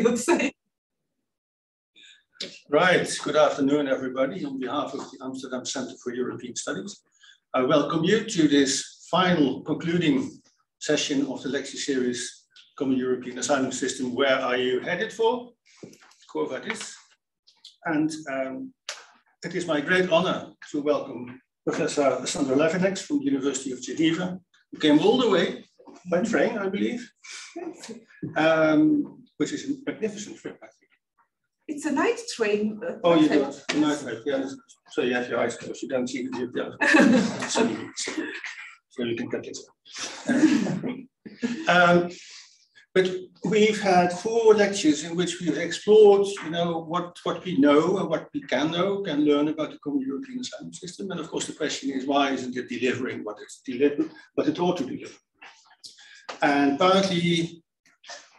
would say. Right, good afternoon, everybody. On behalf of the Amsterdam Center for European Studies, I welcome you to this final concluding session of the lecture series, Common European Asylum System. Where are you headed for? Quo vadis. And um, it is my great honor to welcome Professor Sandra Lavenex from the University of Geneva, who came all the way by train, I believe, um, which is a magnificent trip, I think. It's a night train. Oh, you do a night train, yeah. So you have your eyes closed, you don't see the yeah. so, so you can cut it. um, but we've had four lectures in which we've explored, you know, what, what we know and what we can know, can learn about the common European asylum system. And of course, the question is, why isn't it delivering what it's delivered, what it ought to deliver? And partly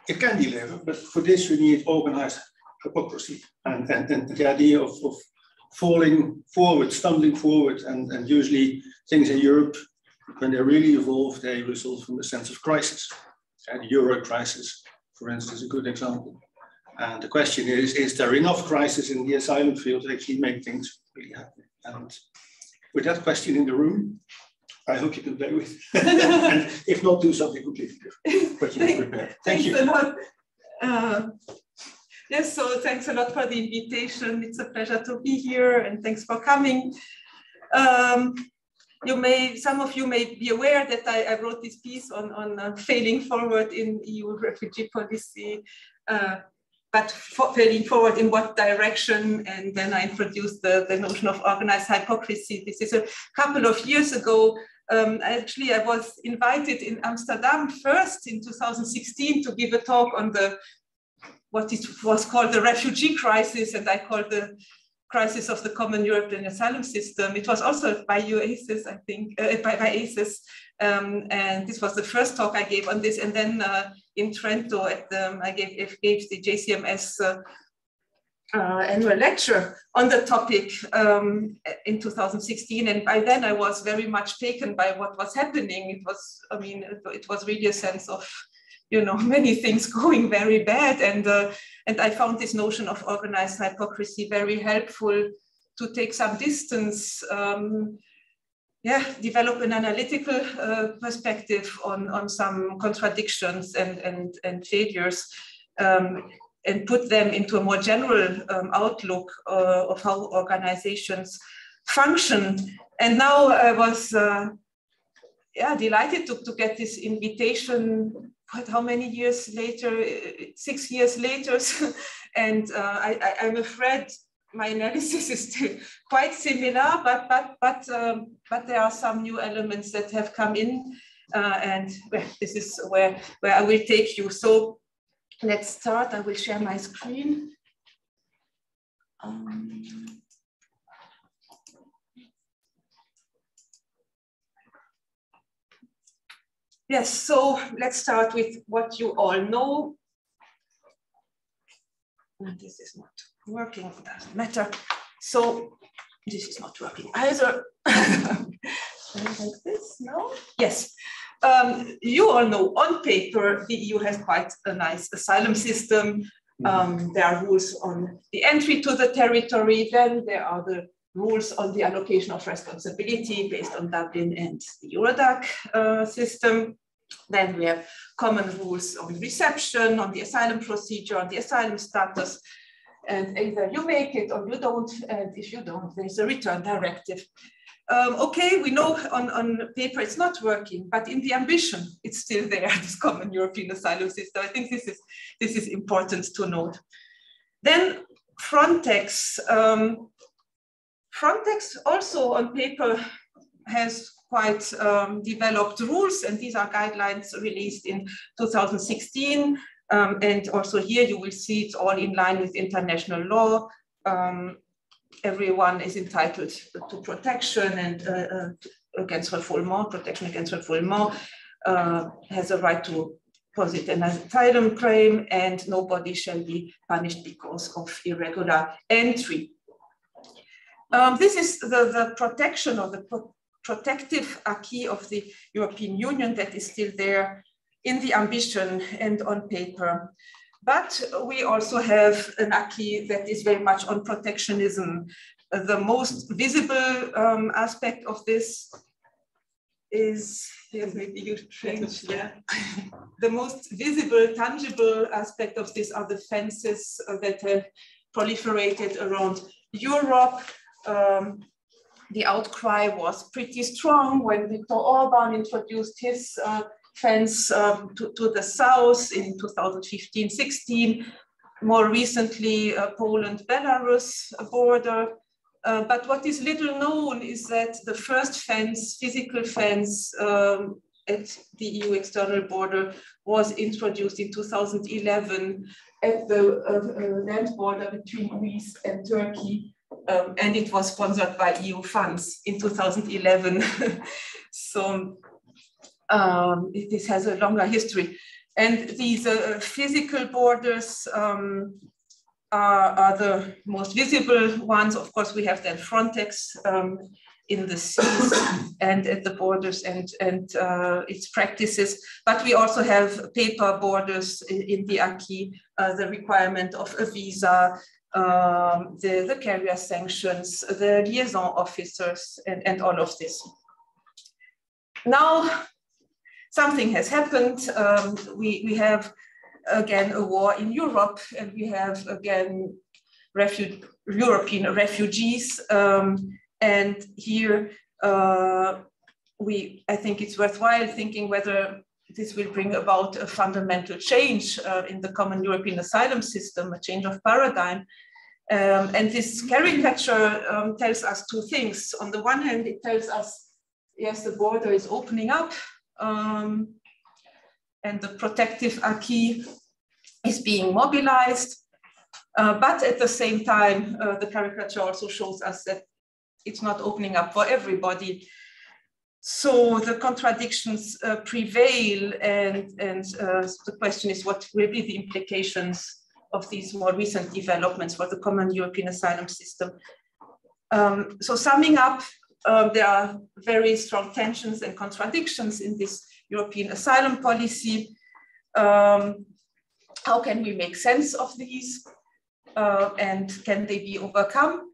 it can deliver, but for this we need organized hypocrisy and, and, and the idea of, of falling forward, stumbling forward, and, and usually things in Europe, when they really evolve, they result from a sense of crisis. And the Euro crisis, for instance, is a good example. And the question is, is there enough crisis in the asylum field to actually make things really happen? And with that question in the room, I hope you can play with. and if not, do something completely different. But you prepare. Thank you. Uh, yes, so thanks a lot for the invitation. It's a pleasure to be here and thanks for coming. Um, you may, some of you may be aware that I, I wrote this piece on, on uh, failing forward in EU refugee policy, uh, but for, failing forward in what direction? And then I introduced the, the notion of organized hypocrisy. This is a couple of years ago um, actually, I was invited in Amsterdam first in 2016 to give a talk on the what it was called the refugee crisis, and I called the crisis of the common European asylum system. It was also by UASIS, I think, uh, by, by ACES, um, and this was the first talk I gave on this. And then uh, in Trento, at the, I gave, gave the JCMS uh, uh, annual lecture on the topic um, in 2016. And by then I was very much taken by what was happening. It was, I mean, it, was really a sense of, you know, many things going very bad. And, uh, and I found this notion of organized hypocrisy very helpful to take some distance, um, yeah, develop an analytical uh, perspective on, on some contradictions and, and, and failures um, and put them into a more general um, outlook uh, of how organizations function. And now I was uh, yeah, delighted to, to get this invitation, what, how many years later, six years later. and uh, I, I, am afraid my analysis is still quite similar, but, but, but, um, but there are some new elements that have come in. Uh, and well, this is where, where I will take you. So Let's start. I will share my screen. Um, yes, so let's start with what you all know. And this is not working, doesn't matter. So this is not working either. like this, no? Yes. Um, you all know on paper, the EU has quite a nice asylum system. Mm-hmm. Um, there are rules on the entry to the territory. Then there are the rules on the allocation of responsibility based on Dublin and the Eurodac uh, system. Then we have common rules on reception, on the asylum procedure, on the asylum status. And either you make it or you don't. And if you don't, there's a return directive um, okay, we know on, on paper it's not working, but in the ambition, it's still there, this common European asylum system. I think this is, this is important to note. Then Frontex. Um, Frontex also on paper has quite um, developed rules, and these are guidelines released in 2016. Um, and also here you will see it's all in line with international law. Um, everyone is entitled to protection and uh, uh, against refoulement, protection against refoulement, uh, has a right to posit an asylum claim and nobody shall be punished because of irregular entry. Um, this is the, the protection or the pro protective acquis of the European Union that is still there in the ambition and on paper. But we also have an acquis that is very much on protectionism. The most visible um, aspect of this is, maybe you change, yeah. the most visible, tangible aspect of this are the fences uh, that have proliferated around Europe. Um, the outcry was pretty strong when Viktor Orban introduced his uh, fence uh, to, to, the south in 2015-16. More recently, uh, Poland-Belarus border. Uh, but what is little known is that the first fence, physical fence um, at the EU external border was introduced in 2011 at the uh, uh, land border between Greece and Turkey. Um, and it was sponsored by EU funds in 2011. so um, this has a longer history. And these uh, physical borders um, are, are, the most visible ones. Of course, we have then Frontex um, in the seas and at the borders and, and uh, its practices. But we also have paper borders in, in the acquis, uh, the requirement of a visa, um, the, the carrier sanctions, the liaison officers, and, and all of this. Now, something has happened. Um, we, we have again a war in Europe, and we have again refu European refugees. Um, and here uh, we, I think it's worthwhile thinking whether this will bring about a fundamental change uh, in the common European asylum system, a change of paradigm. Um, and this caricature um, tells us two things. On the one hand, it tells us, yes, the border is opening up um, and the protective acquis is being mobilized. Uh, but at the same time, uh, the caricature also shows us that it's not opening up for everybody. So the contradictions uh, prevail, and, and uh, the question is what will be the implications of these more recent developments for the common European asylum system. Um, so summing up, um, there are very strong tensions and contradictions in this European asylum policy. Um, how can we make sense of these uh, and can they be overcome?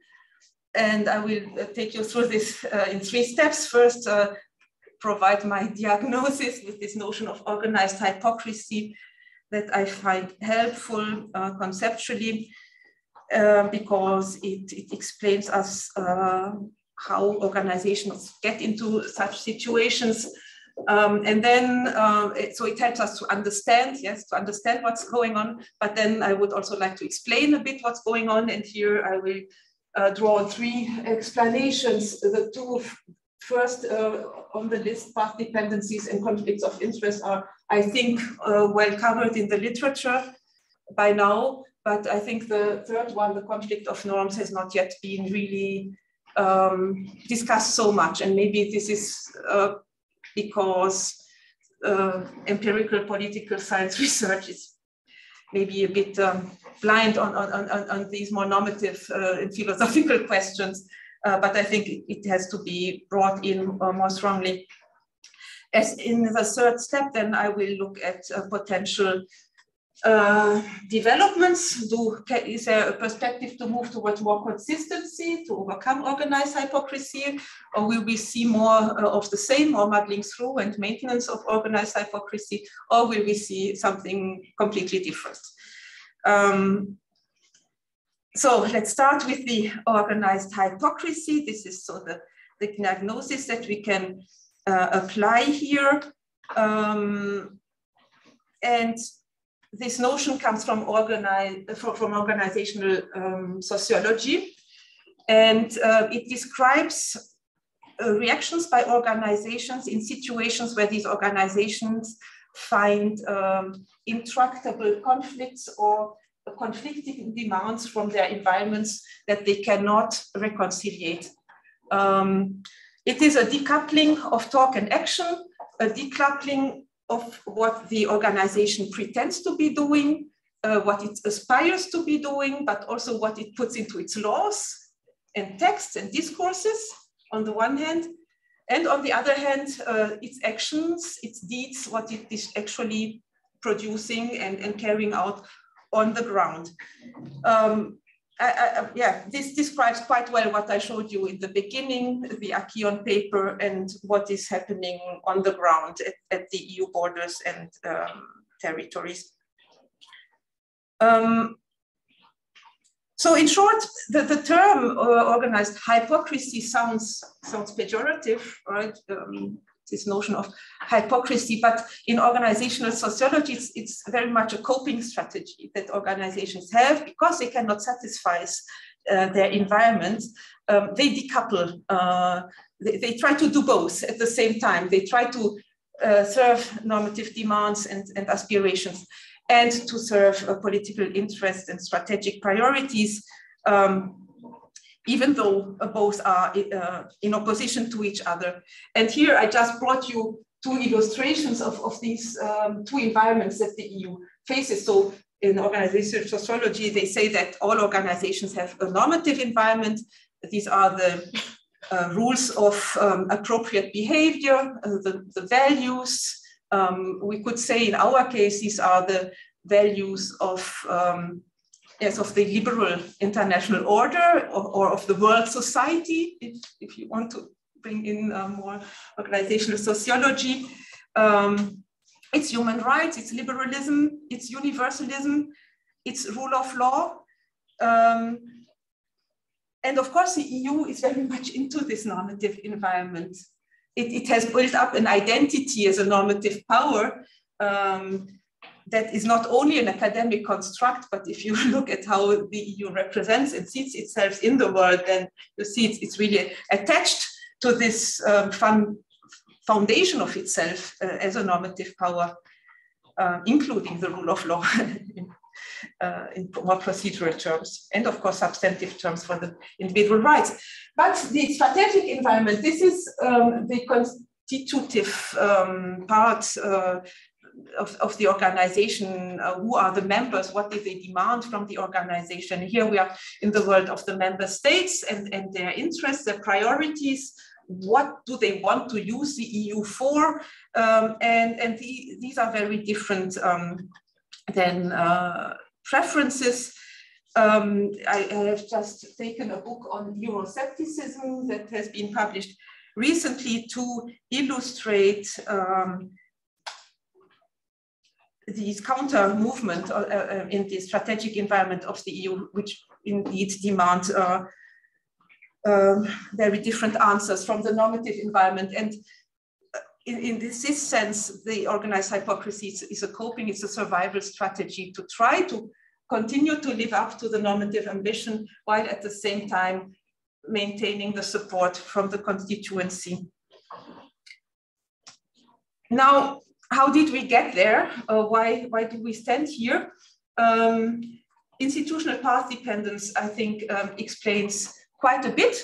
And I will uh, take you through this uh, in three steps. First, uh, provide my diagnosis with this notion of organized hypocrisy that I find helpful uh, conceptually uh, because it, it, explains us how organizations get into such situations. Um, and then, uh, it, so it helps us to understand, yes, to understand what's going on. But then I would also like to explain a bit what's going on. And here I will uh, draw three explanations. The two first uh, on the list, path dependencies and conflicts of interest are, I think, uh, well covered in the literature by now. But I think the third one, the conflict of norms, has not yet been really um, discussed so much. And maybe this is uh, because uh, empirical political science research is maybe a bit um, blind on, on, on, on, these more normative uh, and philosophical questions. Uh, but I think it has to be brought in uh, more strongly. As in the third step, then I will look at potential uh, developments? Do, is there a perspective to move towards more consistency, to overcome organized hypocrisy? Or will we see more uh, of the same, more muddling through and maintenance of organized hypocrisy? Or will we see something completely different? Um, so let's start with the organized hypocrisy. This is so the, the diagnosis that we can uh, apply here. Um, and this notion comes from, organize, from, from organizational um, sociology, and uh, it describes uh, reactions by organizations in situations where these organizations find um, intractable conflicts or conflicting demands from their environments that they cannot reconcile. Um, it is a decoupling of talk and action, a decoupling of what the organization pretends to be doing, uh, what it aspires to be doing, but also what it puts into its laws and texts and discourses on the one hand. And on the other hand, uh, its actions, its deeds, what it is actually producing and, and carrying out on the ground. Um, I, I, yeah, this describes quite well what I showed you in the beginning, the acquis on paper and what is happening on the ground at, at the EU borders and um, territories. Um, so in short, the, the term uh, organized hypocrisy sounds, sounds pejorative, right? Um, this notion of hypocrisy, but in organizational sociology, it's, it's, very much a coping strategy that organizations have because they cannot satisfy uh, their environment. Um, they decouple, uh, they, they, try to do both at the same time. They try to uh, serve normative demands and, and, aspirations and to serve political interests and strategic priorities. Um, even though uh, both are uh, in opposition to each other. And here I just brought you two illustrations of, of these um, two environments that the EU faces. So in organizational sociology, they say that all organizations have a normative environment. These are the uh, rules of um, appropriate behavior, uh, the, the values. Um, we could say in our case, these are the values of um, yes, of the liberal international order or, or of the world society, if, if you want to bring in uh, more organizational sociology. Um, it's human rights, it's liberalism, it's universalism, it's rule of law. Um, and of course, the EU is very much into this normative environment. It, it has built up an identity as a normative power. Um, that is not only an academic construct, but if you look at how the EU represents and sees itself in the world, then you see it's, it's really attached to this um, foundation of itself uh, as a normative power, uh, including the rule of law in, uh, in, more procedural terms, and of course substantive terms for the individual rights. But the strategic environment, this is um, the constitutive um, part uh, of, of the organization, uh, who are the members, what do they demand from the organization. Here we are in the world of the member states and, and their interests, their priorities, what do they want to use the EU for? Um, and and the, these are very different um, than uh, preferences. Um, I, I, have just taken a book on Euroscepticism that has been published recently to illustrate um, these counter movement uh, uh, in the strategic environment of the EU, which indeed demand uh, uh, very different answers from the normative environment. And uh, in, in this, this, sense, the organized hypocrisy is, is, a coping, it's a survival strategy to try to continue to live up to the normative ambition while at the same time maintaining the support from the constituency. Now, how did we get there? Uh, why, why do we stand here? Um, institutional path dependence, I think, um, explains quite a bit.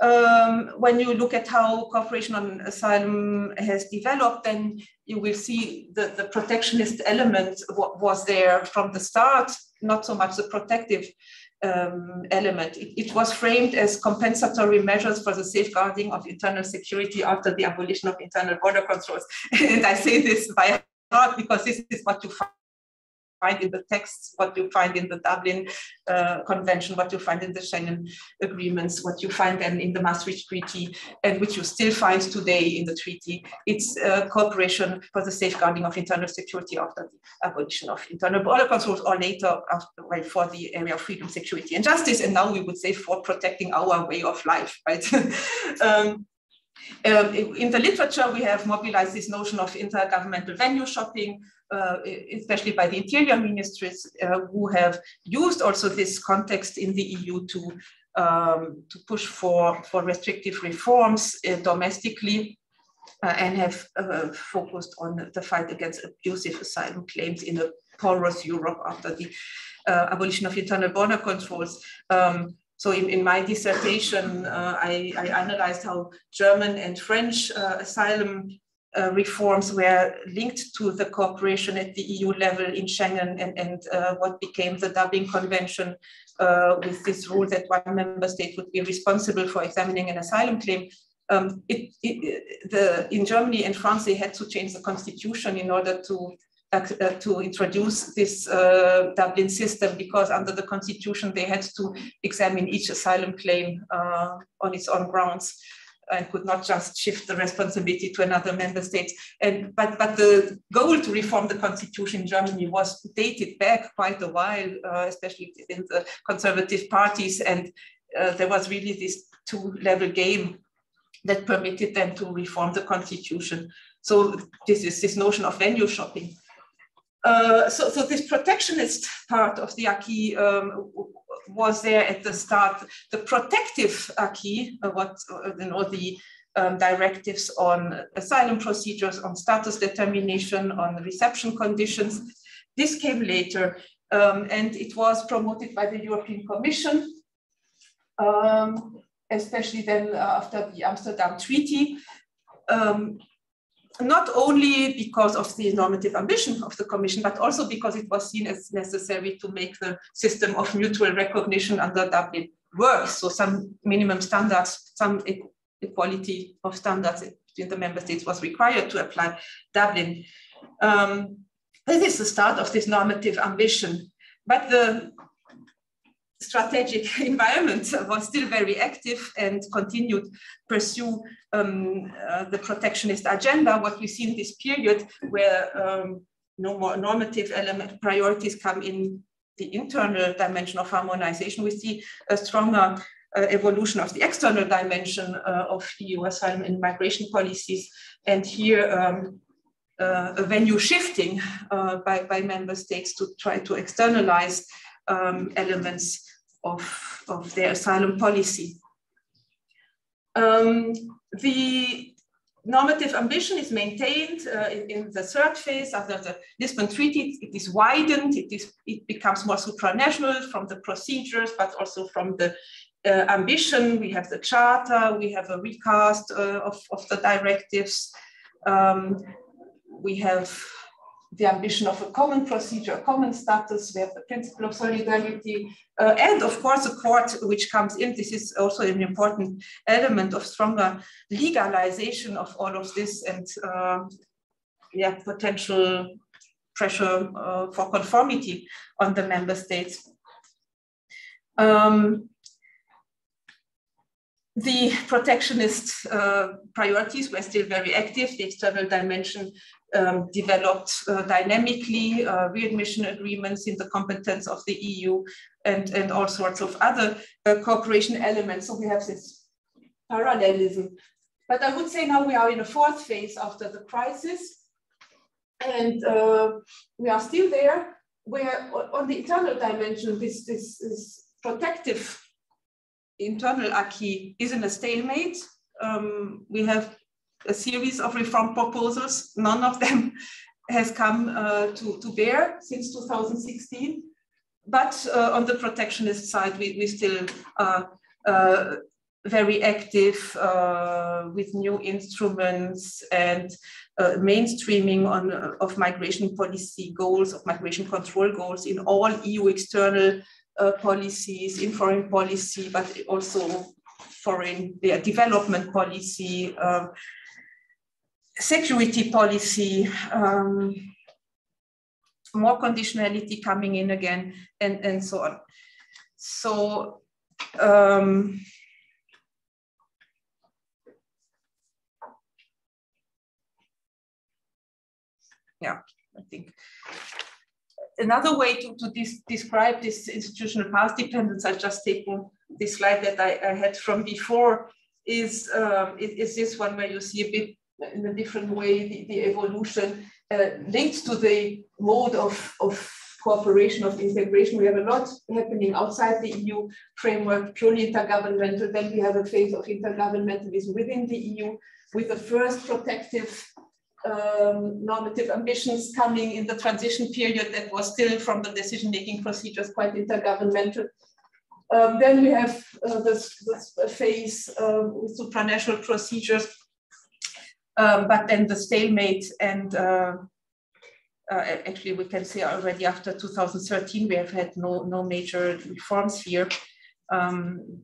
Um, when you look at how cooperation on asylum has developed, then you will see that the protectionist element was there from the start, not so much the protective um, element. It, it, was framed as compensatory measures for the safeguarding of internal security after the abolition of internal border controls. and I say this by heart because this is what you find find in the texts, what you find in the Dublin uh, Convention, what you find in the Schengen agreements, what you find then in the Maastricht Treaty, and which you still find today in the treaty. It's uh, cooperation for the safeguarding of internal security after the abolition of internal border controls, or later after, well, for the area of freedom, security, and justice. And now we would say for protecting our way of life, right? um, um, in the literature, we have mobilized this notion of intergovernmental venue shopping, uh, especially by the interior ministries uh, who have used also this context in the EU to, um, to push for, for restrictive reforms uh, domestically uh, and have uh, focused on the fight against abusive asylum claims in a porous Europe after the abolition of internal border controls. Um, so in, in my dissertation, uh, I, I, analyzed how German and French uh, asylum uh, reforms were linked to the cooperation at the EU level in Schengen and, and uh, what became the Dublin Convention uh, with this rule that one member state would be responsible for examining an asylum claim. Um, it, it, the, in Germany and France, they had to change the constitution in order to uh, to introduce this uh, Dublin system because under the constitution they had to examine each asylum claim uh, on its own grounds and could not just shift the responsibility to another member state. And but but the goal to reform the constitution in Germany was dated back quite a while, uh, especially in the conservative parties, and uh, there was really this two-level game that permitted them to reform the constitution. So this is this notion of venue shopping. Uh, so, so this protectionist part of the acquis um, was there at the start. The protective acquis, uh, what uh, you know, the um, directives on asylum procedures, on status determination, on reception conditions. This came later, um, and it was promoted by the European Commission, um, especially then uh, after the Amsterdam Treaty. Not only because of the normative ambition of the Commission, but also because it was seen as necessary to make the system of mutual recognition under Dublin work. So some minimum standards, some equality of standards between the member states was required to apply Dublin. Um, this is the start of this normative ambition. But the strategic environment was still very active and continued to pursue um, uh, the protectionist agenda. What we see in this period where um, no more normative element priorities come in the internal dimension of harmonization, we see a stronger uh, evolution of the external dimension uh, of EU asylum and migration policies. And here, um, uh, a venue shifting uh, by, by member states to try to externalize um, elements of, of their asylum policy. Um, the normative ambition is maintained uh, in, in, the third phase after the Lisbon Treaty. It is widened, it, is, it becomes more supranational from the procedures, but also from the uh, ambition. We have the charter, we have a recast uh, of, of the directives. Um, we have the ambition of a common procedure, a common status. We have the principle of solidarity, uh, and of course, a court which comes in. This is also an important element of stronger legalization of all of this and uh, yeah, potential pressure uh, for conformity on the member states. Um, the protectionist uh, priorities were still very active. The external dimension um, developed uh, dynamically, uh, readmission agreements in the competence of the EU, and, and all sorts of other uh, cooperation elements. So we have this parallelism. But I would say now we are in a fourth phase after the crisis, and uh, we are still there, where on the internal dimension, this, this, this protective internal acquis is in a stalemate. Um, we have a series of reform proposals. None of them has come uh, to, to bear since 2016. But uh, on the protectionist side, we, we still are uh, very active uh, with new instruments and uh, mainstreaming on, uh, of migration policy goals, of migration control goals in all EU external policies, in foreign policy, but also foreign yeah, development policy, um, security policy, um, more conditionality coming in again, and, and so on. So, um, yeah, I think another way to, to describe this institutional path dependence, I just taken this slide that I, I had from before, is, um, is, is, this one where you see a bit in a different way the, the evolution uh, linked to the mode of, of cooperation, of integration. We have a lot happening outside the EU framework, purely intergovernmental. Then we have a phase of intergovernmentalism within the EU with the first protective um, normative ambitions coming in the transition period that was still from the decision-making procedures quite intergovernmental. Um, then we have uh, this, this phase uh, with supranational procedures um, but then the stalemate and uh, uh, actually we can say already after 2013 we have had no, no major reforms here um,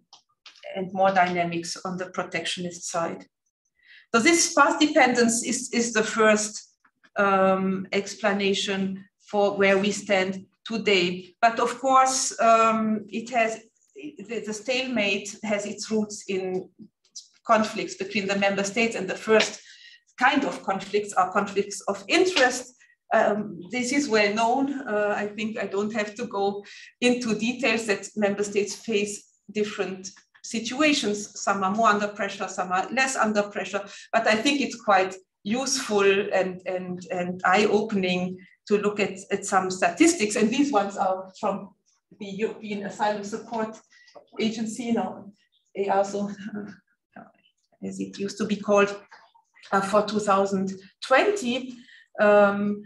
and more dynamics on the protectionist side. So this path dependence is, is the first um, explanation for where we stand today. But of course, um, it has the, the, stalemate has its roots in conflicts between the member states, and the first kind of conflicts are conflicts of interest. Um, this is well known. Uh, I think I don't have to go into details that member states face different situations. Some are more under pressure, some are less under pressure. But I think it's quite useful and, and, and eye-opening to look at, at some statistics. And these ones are from the European Asylum Support Agency, now EASO, uh, as it used to be called, uh, for 2020. Um,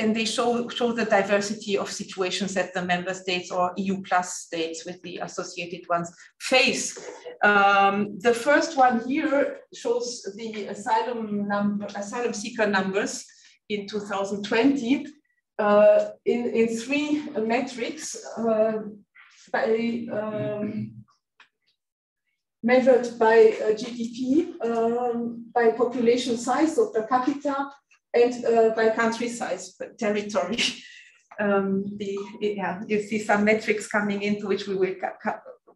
and they show, show the diversity of situations that the member states or EU plus states with the associated ones face. Um, the first one here shows the asylum number, asylum seeker numbers in 2020 uh, in, in three metrics uh, by, um, measured by uh, GDP, um, by population size, so per capita, and uh, by country size, territory. Um, the, yeah, you see some metrics coming into which we will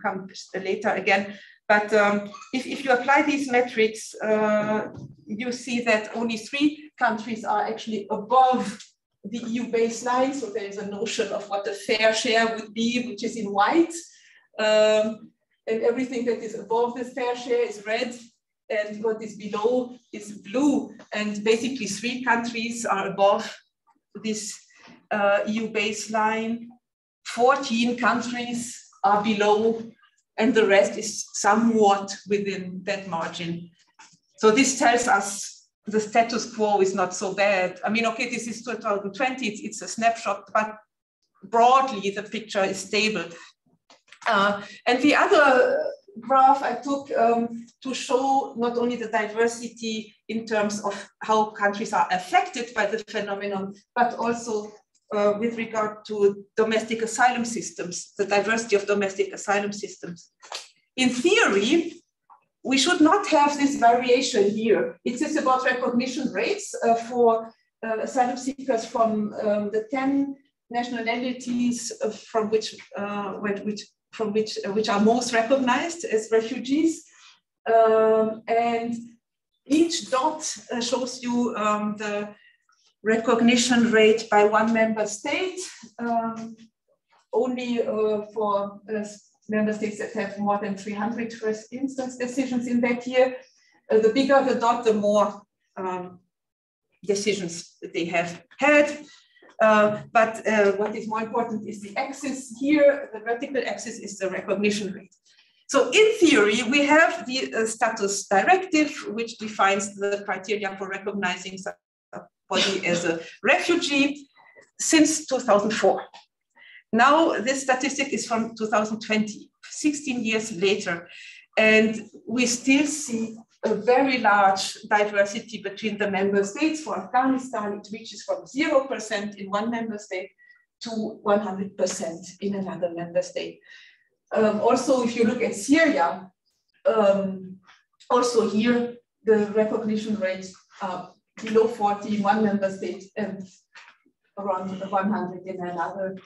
come later again. But um, if, if you apply these metrics, uh, you see that only three countries are actually above the EU baseline. So there is a notion of what the fair share would be, which is in white. Um, and everything that is above this fair share is red and what is below is blue. And basically three countries are above this uh, EU baseline. 14 countries are below and the rest is somewhat within that margin. So this tells us the status quo is not so bad. I mean, okay, this is 2020, it's, it's a snapshot, but broadly the picture is stable. Uh, and the other graph I took um, to show not only the diversity in terms of how countries are affected by the phenomenon, but also uh, with regard to domestic asylum systems, the diversity of domestic asylum systems. In theory, we should not have this variation here. It is about recognition rates uh, for uh, asylum seekers from um, the 10 nationalities from which, uh, which from which, which are most recognized as refugees. Um, and each dot uh, shows you um, the recognition rate by one member state, um, only uh, for uh, member states that have more than 300 first instance decisions in that year. Uh, the bigger the dot, the more um, decisions they have had. Uh, but uh, what is more important is the axis here, the vertical axis is the recognition rate. So in theory, we have the uh, status directive, which defines the criteria for recognizing somebody as a refugee since 2004. Now, this statistic is from 2020, 16 years later, and we still see a very large diversity between the member states. For Afghanistan, it reaches from 0% in one member state to 100% in another member state. Um, also, if you look at Syria, um, also here, the recognition rates are below 40 in one member state and around 100 in another.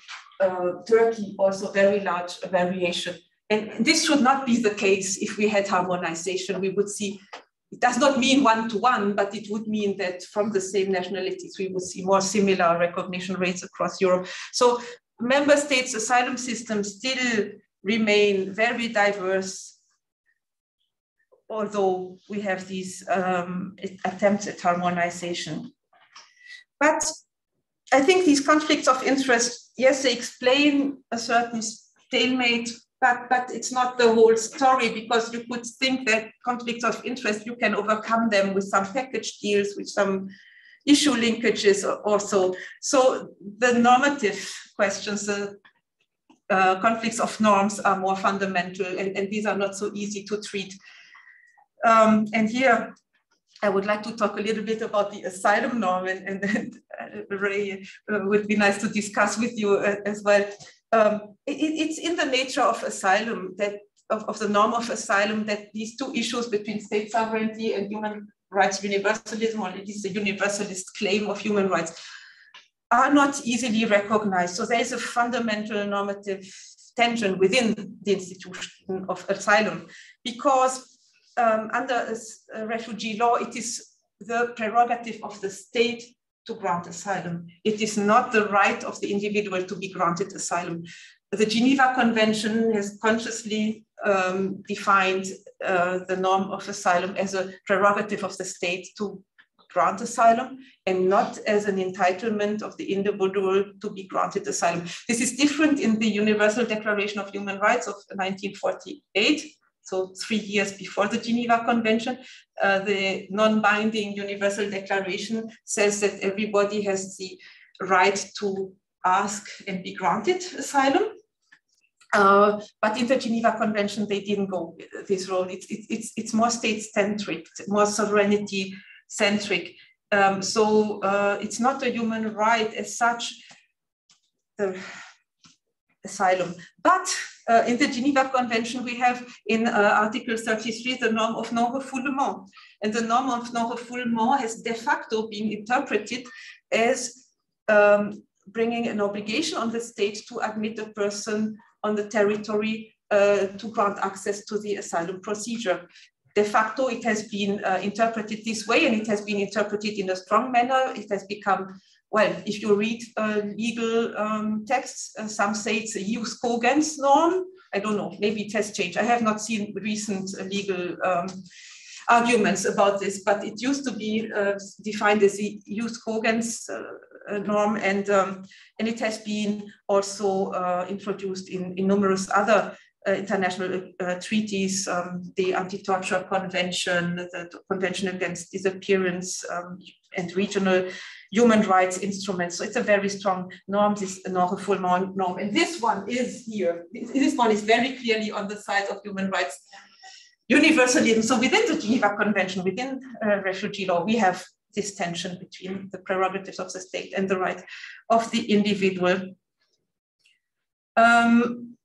Uh, Turkey, also very large variation. And this should not be the case if we had harmonization. We would see, it does not mean one to one, but it would mean that from the same nationalities, we would see more similar recognition rates across Europe. So member states' asylum systems still remain very diverse, although we have these um, attempts at harmonization. But I think these conflicts of interest, yes, they explain a certain stalemate but but it's not the whole story because you could think that conflicts of interest you can overcome them with some package deals with some issue linkages also. So the normative questions the uh, conflicts of norms are more fundamental and, and, these are not so easy to treat. Um, and here I would like to talk a little bit about the asylum norm and, and, uh, Ray uh, would be nice to discuss with you uh, as well um, it, it's in the nature of asylum that of, of, the norm of asylum that these two issues between state sovereignty and human rights universalism, or at least the universalist claim of human rights, are not easily recognized. So there is a fundamental normative tension within the institution of asylum because um, under refugee law, it is the prerogative of the state to grant asylum. It is not the right of the individual to be granted asylum. The Geneva Convention has consciously um, defined uh, the norm of asylum as a prerogative of the state to grant asylum and not as an entitlement of the individual to be granted asylum. This is different in the Universal Declaration of Human Rights of 1948, so three years before the Geneva Convention. Uh, the non-binding Universal Declaration says that everybody has the right to ask and be granted asylum. Uh, but in the Geneva Convention, they didn't go this road. It's, it's, it's more state-centric, more sovereignty-centric. Um, so uh, it's not a human right as such, the asylum. But uh, in the Geneva Convention, we have in uh, Article 33 the norm of non-refoulement. And the norm of non-refoulement has de facto been interpreted as um, bringing an obligation on the state to admit a person on the territory uh, to grant access to the asylum procedure. De facto, it has been uh, interpreted this way, and it has been interpreted in a strong manner. It has become, well, if you read uh, legal um, texts, uh, some say it's a jus cogens norm. I don't know, maybe it has changed. I have not seen recent legal um, arguments about this, but it used to be uh, defined as the jus cogens uh, norm, and um, and it has been also uh, introduced in, in numerous other uh, international uh, treaties, um, the Anti-Torture Convention, the Convention Against Disappearance, um, and regional human rights instruments. So it's a very strong norm, this non-refoulement norm. And this one is here. This one is very clearly on the side of human rights universalism. So within the Geneva Convention, within uh, refugee law, we have this tension between the prerogatives of the state and the right of the individual. Um,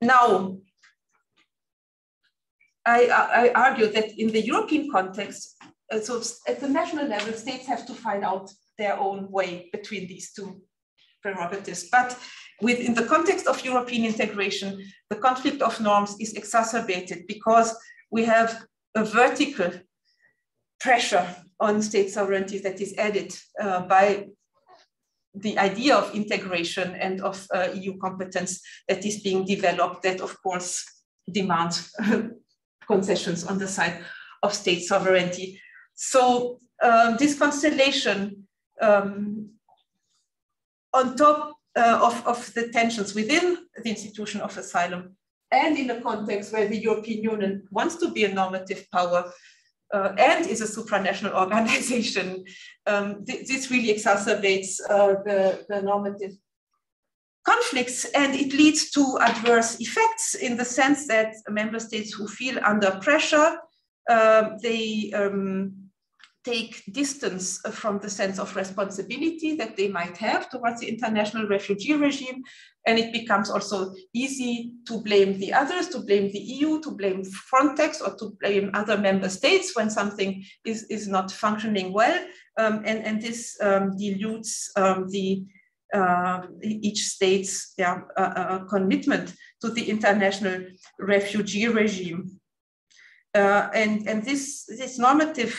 now, I, I, argue that in the European context, uh, so at the national level, states have to find out their own way between these two prerogatives. But within the context of European integration, the conflict of norms is exacerbated because we have a vertical pressure on state sovereignty that is added uh, by the idea of integration and of uh, EU competence that is being developed that of course demands concessions on the side of state sovereignty. So um, this constellation um, on top uh, of, of the tensions within the institution of asylum and in a context where the European Union wants to be a normative power, uh, and is a supranational organization, um, th this really exacerbates uh, the, the normative conflicts and it leads to adverse effects in the sense that member states who feel under pressure, uh, they um, take distance from the sense of responsibility that they might have towards the international refugee regime. And it becomes also easy to blame the others, to blame the EU, to blame Frontex, or to blame other member states when something is, is not functioning well. Um, and, and this um, dilutes um, the uh, each state's yeah, uh, uh, commitment to the international refugee regime. Uh, and, and this, this normative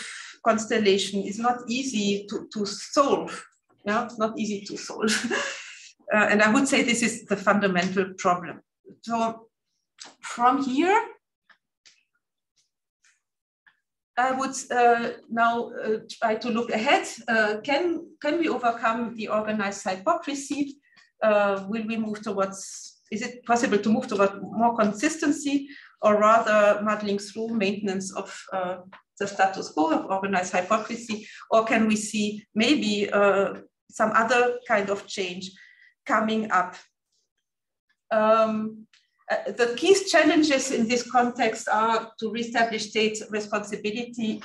constellation is not easy to, to solve. Yeah, it's not easy to solve. uh, and I would say this is the fundamental problem. So from here, I would uh, now uh, try to look ahead. Uh, can, can we overcome the organized hypocrisy? Uh, will we move towards, is it possible to move towards more consistency or rather muddling through maintenance of uh, the status quo of organized hypocrisy, or can we see maybe uh, some other kind of change coming up? Um, uh, the key challenges in this context are to reestablish state responsibility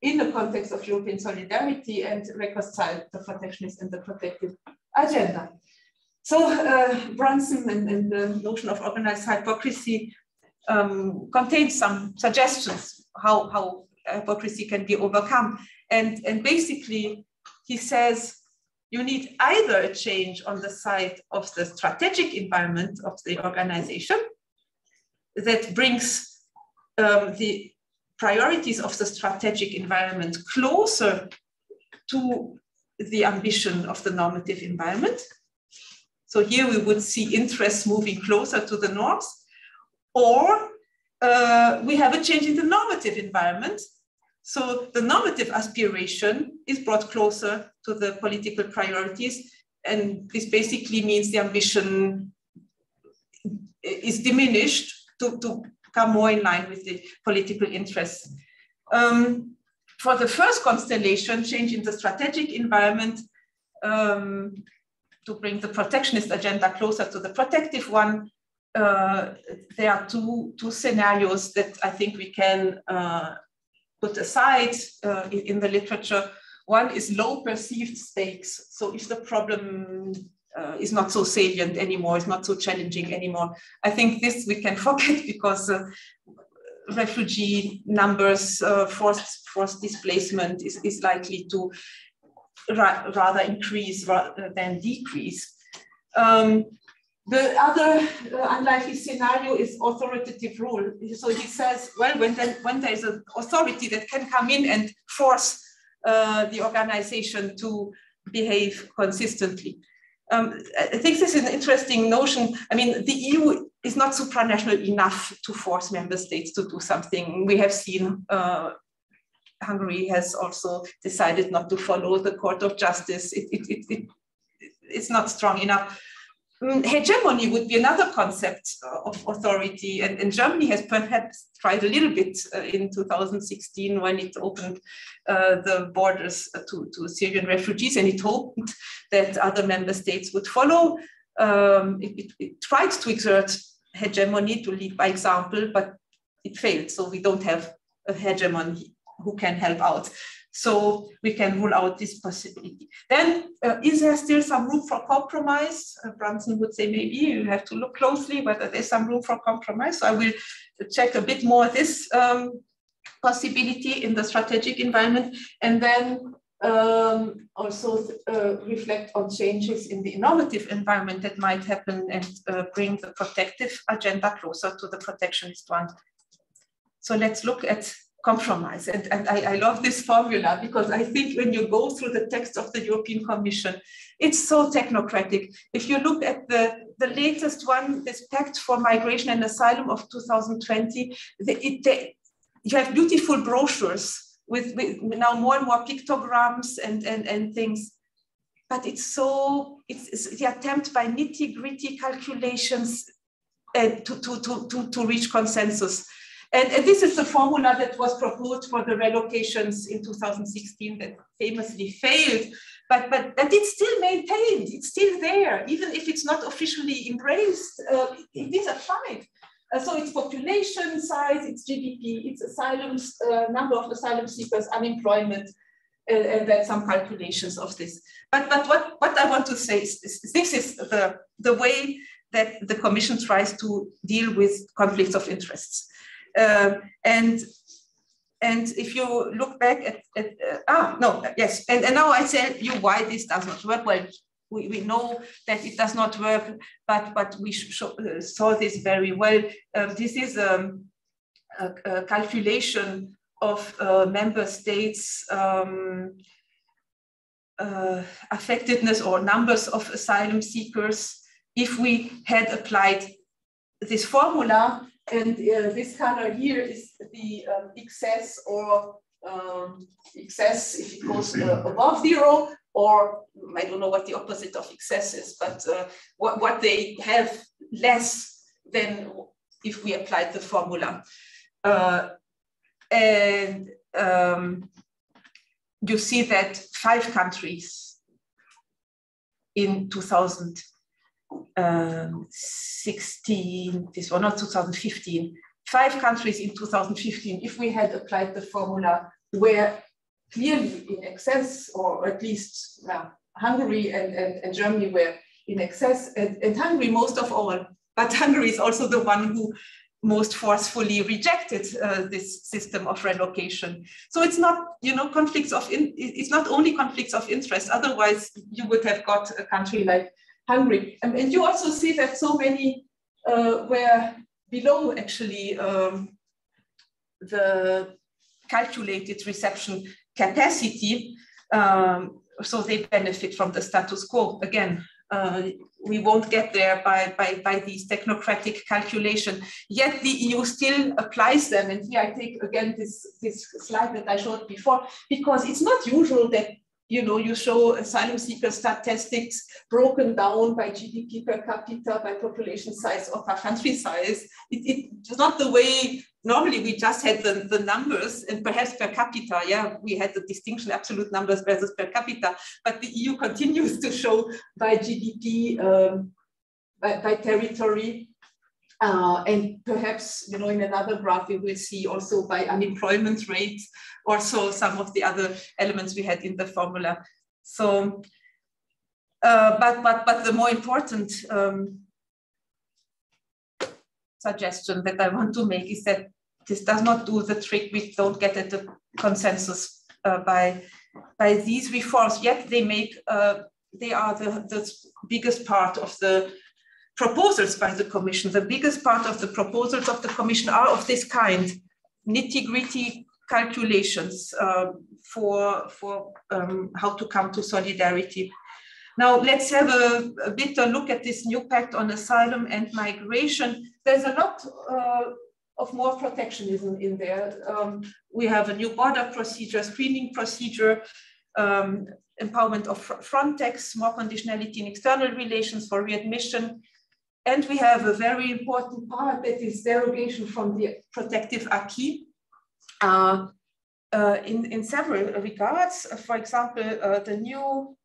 in the context of European solidarity and reconcile the protectionist and the protective agenda. So uh, Brunsson and, and, the notion of organized hypocrisy um, contains some suggestions how, how hypocrisy can be overcome. And, and basically, he says you need either a change on the side of the strategic environment of the organization that brings um, the priorities of the strategic environment closer to the ambition of the normative environment. So here we would see interests moving closer to the norms, or uh, we have a change in the normative environment. So the normative aspiration is brought closer to the political priorities. And this basically means the ambition is diminished to, to come more in line with the political interests. Um, for the first constellation, change in the strategic environment um, to bring the protectionist agenda closer to the protective one, uh, there are two, two scenarios that I think we can uh, put aside uh, in, in, the literature. One is low perceived stakes. So if the problem uh, is not so salient anymore, it's not so challenging anymore, I think this we can forget because uh, refugee numbers, uh, forced, forced displacement is, is likely to ra rather increase rather than decrease. Um, the other uh, unlikely scenario is authoritative rule. So he says, well, when, then, when there is an authority that can come in and force uh, the organization to behave consistently. Um, I think this is an interesting notion. I mean, the EU is not supranational enough to force member states to do something. We have seen uh, Hungary has also decided not to follow the Court of Justice. It, it, it, it it's not strong enough. Mm, hegemony would be another concept of authority, and, and, Germany has perhaps tried a little bit uh, in 2016 when it opened uh, the borders to, to Syrian refugees, and it hoped that other member states would follow. Um, it, it, it tried to exert hegemony to lead by example, but it failed. So we don't have a hegemon who can help out. So we can rule out this possibility. Then, uh, is there still some room for compromise? Uh, Brunsson would say maybe you have to look closely whether there's some room for compromise. So I will check a bit more this um, possibility in the strategic environment, and then um, also uh, reflect on changes in the normative environment that might happen and uh, bring the protective agenda closer to the protectionist one. So let's look at compromise. And, and I, I, love this formula because I think when you go through the text of the European Commission, it's so technocratic. If you look at the, the latest one, this Pact for Migration and Asylum of 2020, the, it, the, you have beautiful brochures with, with now more and more pictograms and, and, and things. But it's so, it's, it's the attempt by nitty gritty calculations uh, to, to, to, to, to reach consensus. And, and, this is the formula that was proposed for the relocations in 2016 that famously failed, but, but that it's still maintained, it's still there, even if it's not officially embraced, uh, it is applied. Uh, so it's population size, it's GDP, it's asylums, uh, number of asylum seekers, unemployment, uh, and then some calculations of this. But, but what, what I want to say is, is this is the, the way that the Commission tries to deal with conflicts of interests. Uh, and and if you look back at, at uh, ah no yes. And, and now I tell you why this does not work. Well we, we know that it does not work but but we uh, saw this very well. Um, this is um, a, a, calculation of uh, member states um, uh, affectedness or numbers of asylum seekers if we had applied this formula and uh, this color here is the um, excess or um, excess if it goes uh, above zero, or I don't know what the opposite of excess is, but uh, what, what they have less than if we applied the formula. Uh, and um, you see that five countries in 2000 um, 16, this was not 2015, five countries in 2015, if we had applied the formula, were clearly in excess, or at least well, Hungary and, and, and Germany were in excess, and, and Hungary most of all. But Hungary is also the one who most forcefully rejected uh, this system of relocation. So it's not, you know, conflicts of, in, it's not only conflicts of interest, otherwise you would have got a country like Hungary. Um, and you also see that so many uh, were below actually um, the calculated reception capacity. Um, so they benefit from the status quo again uh, we won't get there by, by, by these technocratic calculation. Yet the EU still applies them. And here I take again this, this slide that I showed before, because it's not usual that you know, you show asylum seeker statistics broken down by GDP per capita, by population size, or by country size. It, it's not the way normally we just had the, the numbers and perhaps per capita, yeah, we had the distinction absolute numbers versus per capita, but the EU continues to show by GDP, um, by, by, territory, uh, and perhaps, you know, in another graph, we will see also by unemployment rate, also some of the other elements we had in the formula. So, uh, but, but, but the more important um, suggestion that I want to make is that this does not do the trick. We don't get at the consensus uh, by, by these reforms, yet they make, uh, they are the, the biggest part of the proposals by the Commission. The biggest part of the proposals of the Commission are of this kind, nitty gritty calculations uh, for, for um, how to come to solidarity. Now let's have a, a, bit a look at this new pact on asylum and migration. There's a lot uh, of more protectionism in there. Um, we have a new border procedure, screening procedure, um, empowerment of Frontex, more conditionality in external relations for readmission, and we have a very important part that is derogation from the protective acquis uh, uh, in, in several regards. For example, uh, the new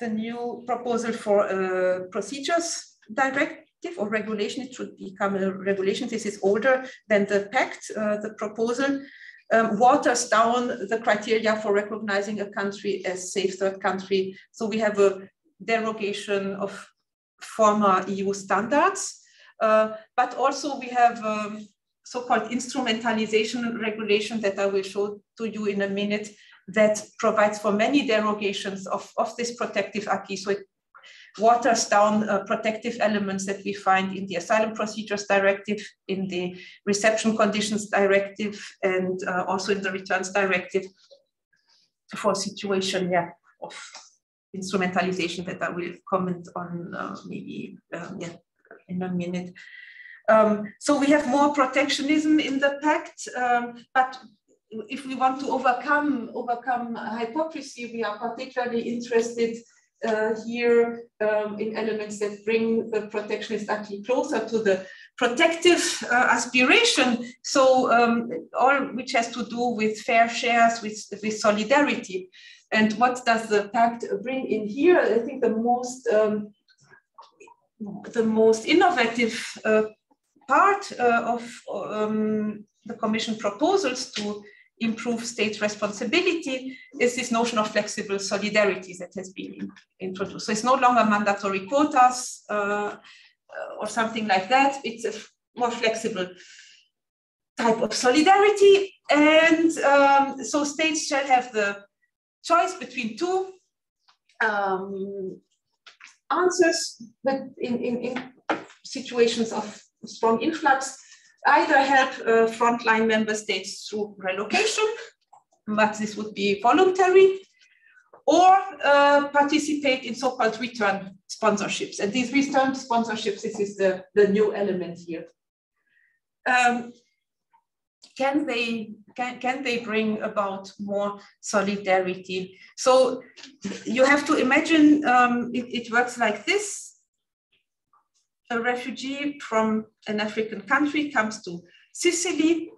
the new proposal for uh, procedures directive or regulation, it should become a regulation. This is older than the pact, uh, the proposal. Um, waters down the criteria for recognizing a country as safe third country. So we have a derogation of former EU standards. Uh, but also we have um, so-called instrumentalization regulation that I will show to you in a minute that provides for many derogations of, of this protective acquis. So it waters down uh, protective elements that we find in the Asylum Procedures Directive, in the Reception Conditions Directive, and uh, also in the Returns Directive for situation yeah, of instrumentalization that I will comment on uh, maybe um, yeah, in a minute. Um, so we have more protectionism in the pact, um, but if we want to overcome overcome hypocrisy, we are particularly interested uh, here um, in elements that bring the protectionist actually closer to the protective uh, aspiration. So um, all which has to do with fair shares, with, with solidarity. And what does the pact bring in here? I think the most um, the most innovative uh, part uh, of um, the Commission proposals to improve state responsibility is this notion of flexible solidarity that has been introduced. So it's no longer mandatory quotas uh, or something like that. It's a more flexible type of solidarity. And um, so states shall have the choice between two um, answers, but in, in, in, situations of strong influx, either help uh, frontline member states through relocation, but this would be voluntary, or uh, participate in so-called return sponsorships. And these return sponsorships, this is the, the new element here. Um, can they can, can they bring about more solidarity? So you have to imagine um, it, it, works like this. A refugee from an african country comes to sicily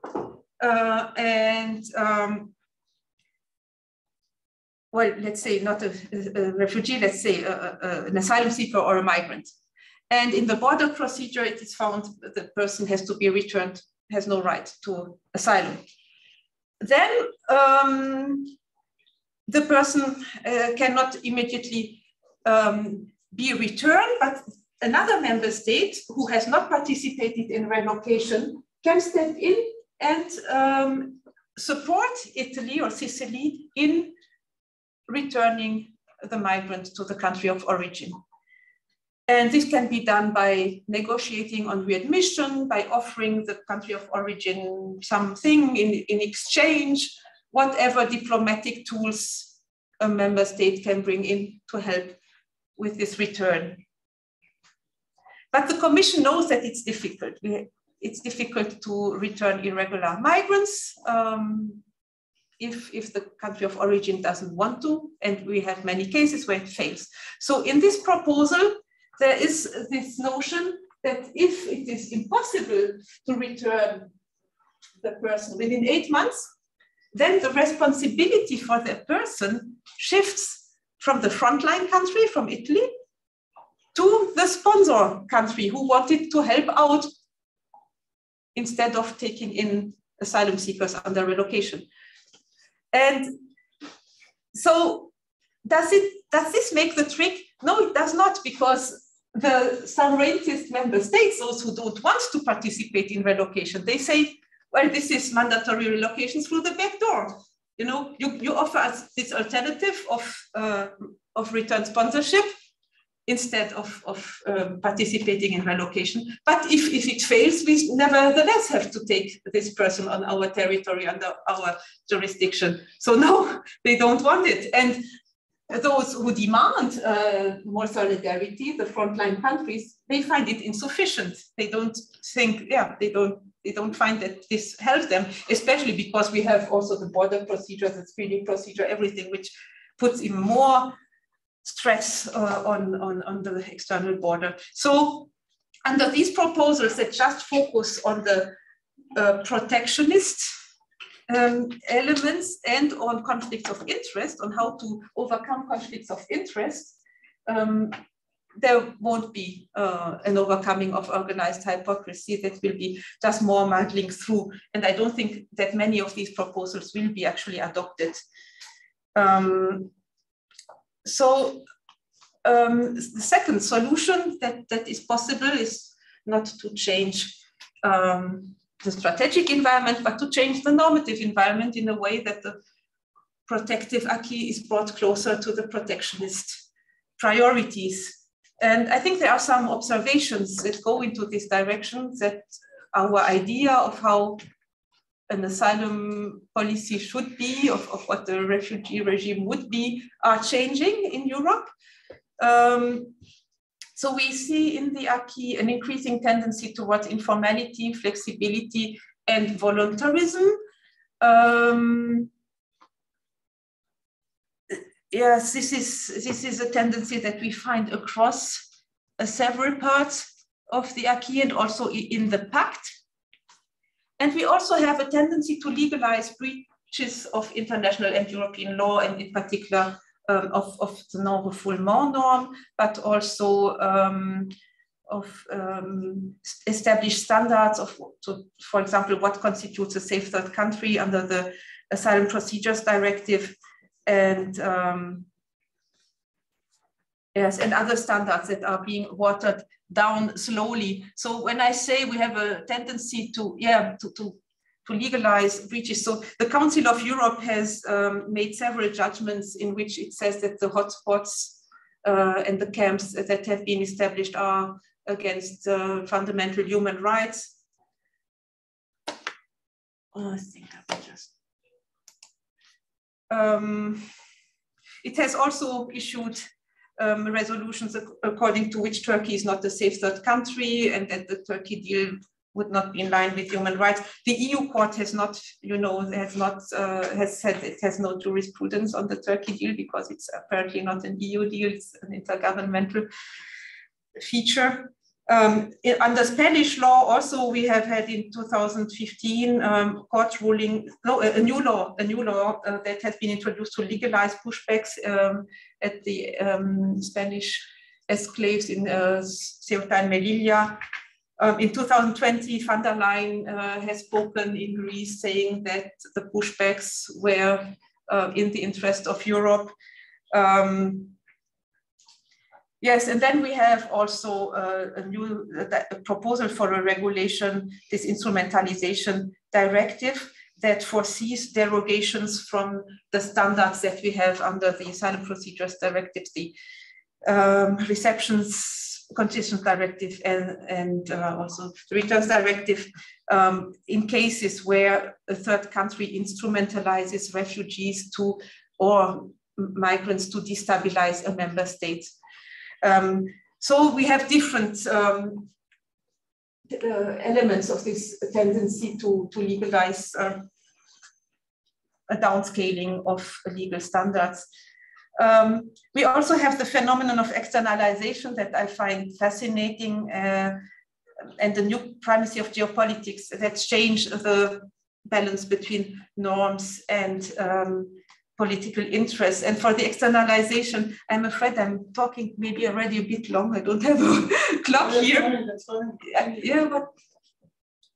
uh, and um, well let's say not a, a refugee let's say a, a, an asylum seeker or a migrant. And in the border procedure it is found the person has to be returned has no right to asylum. Then um, the person uh, cannot immediately um, be returned, but another member state who has not participated in relocation can step in and um, support Italy or Sicily in returning the migrant to the country of origin. And this can be done by negotiating on readmission, by offering the country of origin something in, in exchange, whatever diplomatic tools a member state can bring in to help with this return. But the Commission knows that it's difficult. It's difficult to return irregular migrants um, if, if the country of origin doesn't want to, and we have many cases where it fails. So in this proposal, there is this notion that if it is impossible to return the person within eight months, then the responsibility for the person shifts from the frontline country, from Italy, to the sponsor country who wanted to help out instead of taking in asylum seekers under relocation. And so does it does this make the trick? No, it does not, because the some racist member states, those who don't want to participate in relocation, they say, well, this is mandatory relocation through the back door. You know, you, you offer us this alternative of, uh, of return sponsorship instead of, of um, participating in relocation. But if, if it fails, we nevertheless have to take this person on our territory, under our jurisdiction. So no, they don't want it. And those who demand uh, more solidarity, the frontline countries, they find it insufficient. They don't think, yeah, they don't they don't find that this helps them, especially because we have also the border procedure, the screening procedure, everything, which puts even more stress uh, on, on, on the external border. So under these proposals that just focus on the uh, protectionist um, elements and on conflicts of interest, on how to overcome conflicts of interest, um, there won't be uh, an overcoming of organized hypocrisy that will be just more muddling through. And I don't think that many of these proposals will be actually adopted. Um, so um, the second solution that, that is possible is not to change um, the strategic environment, but to change the normative environment in a way that the protective acquis is brought closer to the protectionist priorities. And I think there are some observations that go into this direction that our idea of how an asylum policy should be, of, of what the refugee regime would be, are changing in Europe. Um, so we see in the acquis an increasing tendency towards informality, flexibility, and voluntarism. Um, yes, this is, this is a tendency that we find across uh, several parts of the acquis and also in the pact. And we also have a tendency to legalize breaches of international and European law, and in particular um, of, of the non-refoulement norm, but also um, of um, established standards of, to, for example, what constitutes a safe third country under the Asylum Procedures Directive, and um, yes, and other standards that are being watered down slowly. So when I say we have a tendency to, yeah, to, to to legalize breaches. So the Council of Europe has um, made several judgments in which it says that the hotspots uh, and the camps that have been established are against uh, fundamental human rights. Oh, I think I just. Um, it has also issued um, resolutions according to which Turkey is not a safe third country and that the Turkey deal would not be in line with human rights. The EU court has not, you know, has not uh, has said it has no jurisprudence on the Turkey deal because it's apparently not an EU deal; it's an intergovernmental feature. Um, under Spanish law, also we have had in 2015 um, court ruling, no, a, new law, a new law uh, that has been introduced to legalize pushbacks um, at the um, Spanish enclaves in uh, Ceuta and Melilla um, in 2020, von der Leyen uh, has spoken in Greece saying that the pushbacks were uh, in the interest of Europe. Um, Yes, and then we have also uh, a new a proposal for a regulation, this instrumentalization directive that foresees derogations from the standards that we have under the asylum procedures directive, the um, receptions conditions directive and, and uh, also the returns directive um, in cases where a third country instrumentalizes refugees to or migrants to destabilize a member state. Um, so we have different um, uh, elements of this tendency to, to legalize uh, a downscaling of legal standards. Um, we also have the phenomenon of externalization that I find fascinating uh, and the new primacy of geopolitics that's changed the balance between norms and um, political interests. And for the externalization, I'm afraid I'm talking maybe already a bit long. I don't have a clock here. fine, fine. Yeah, but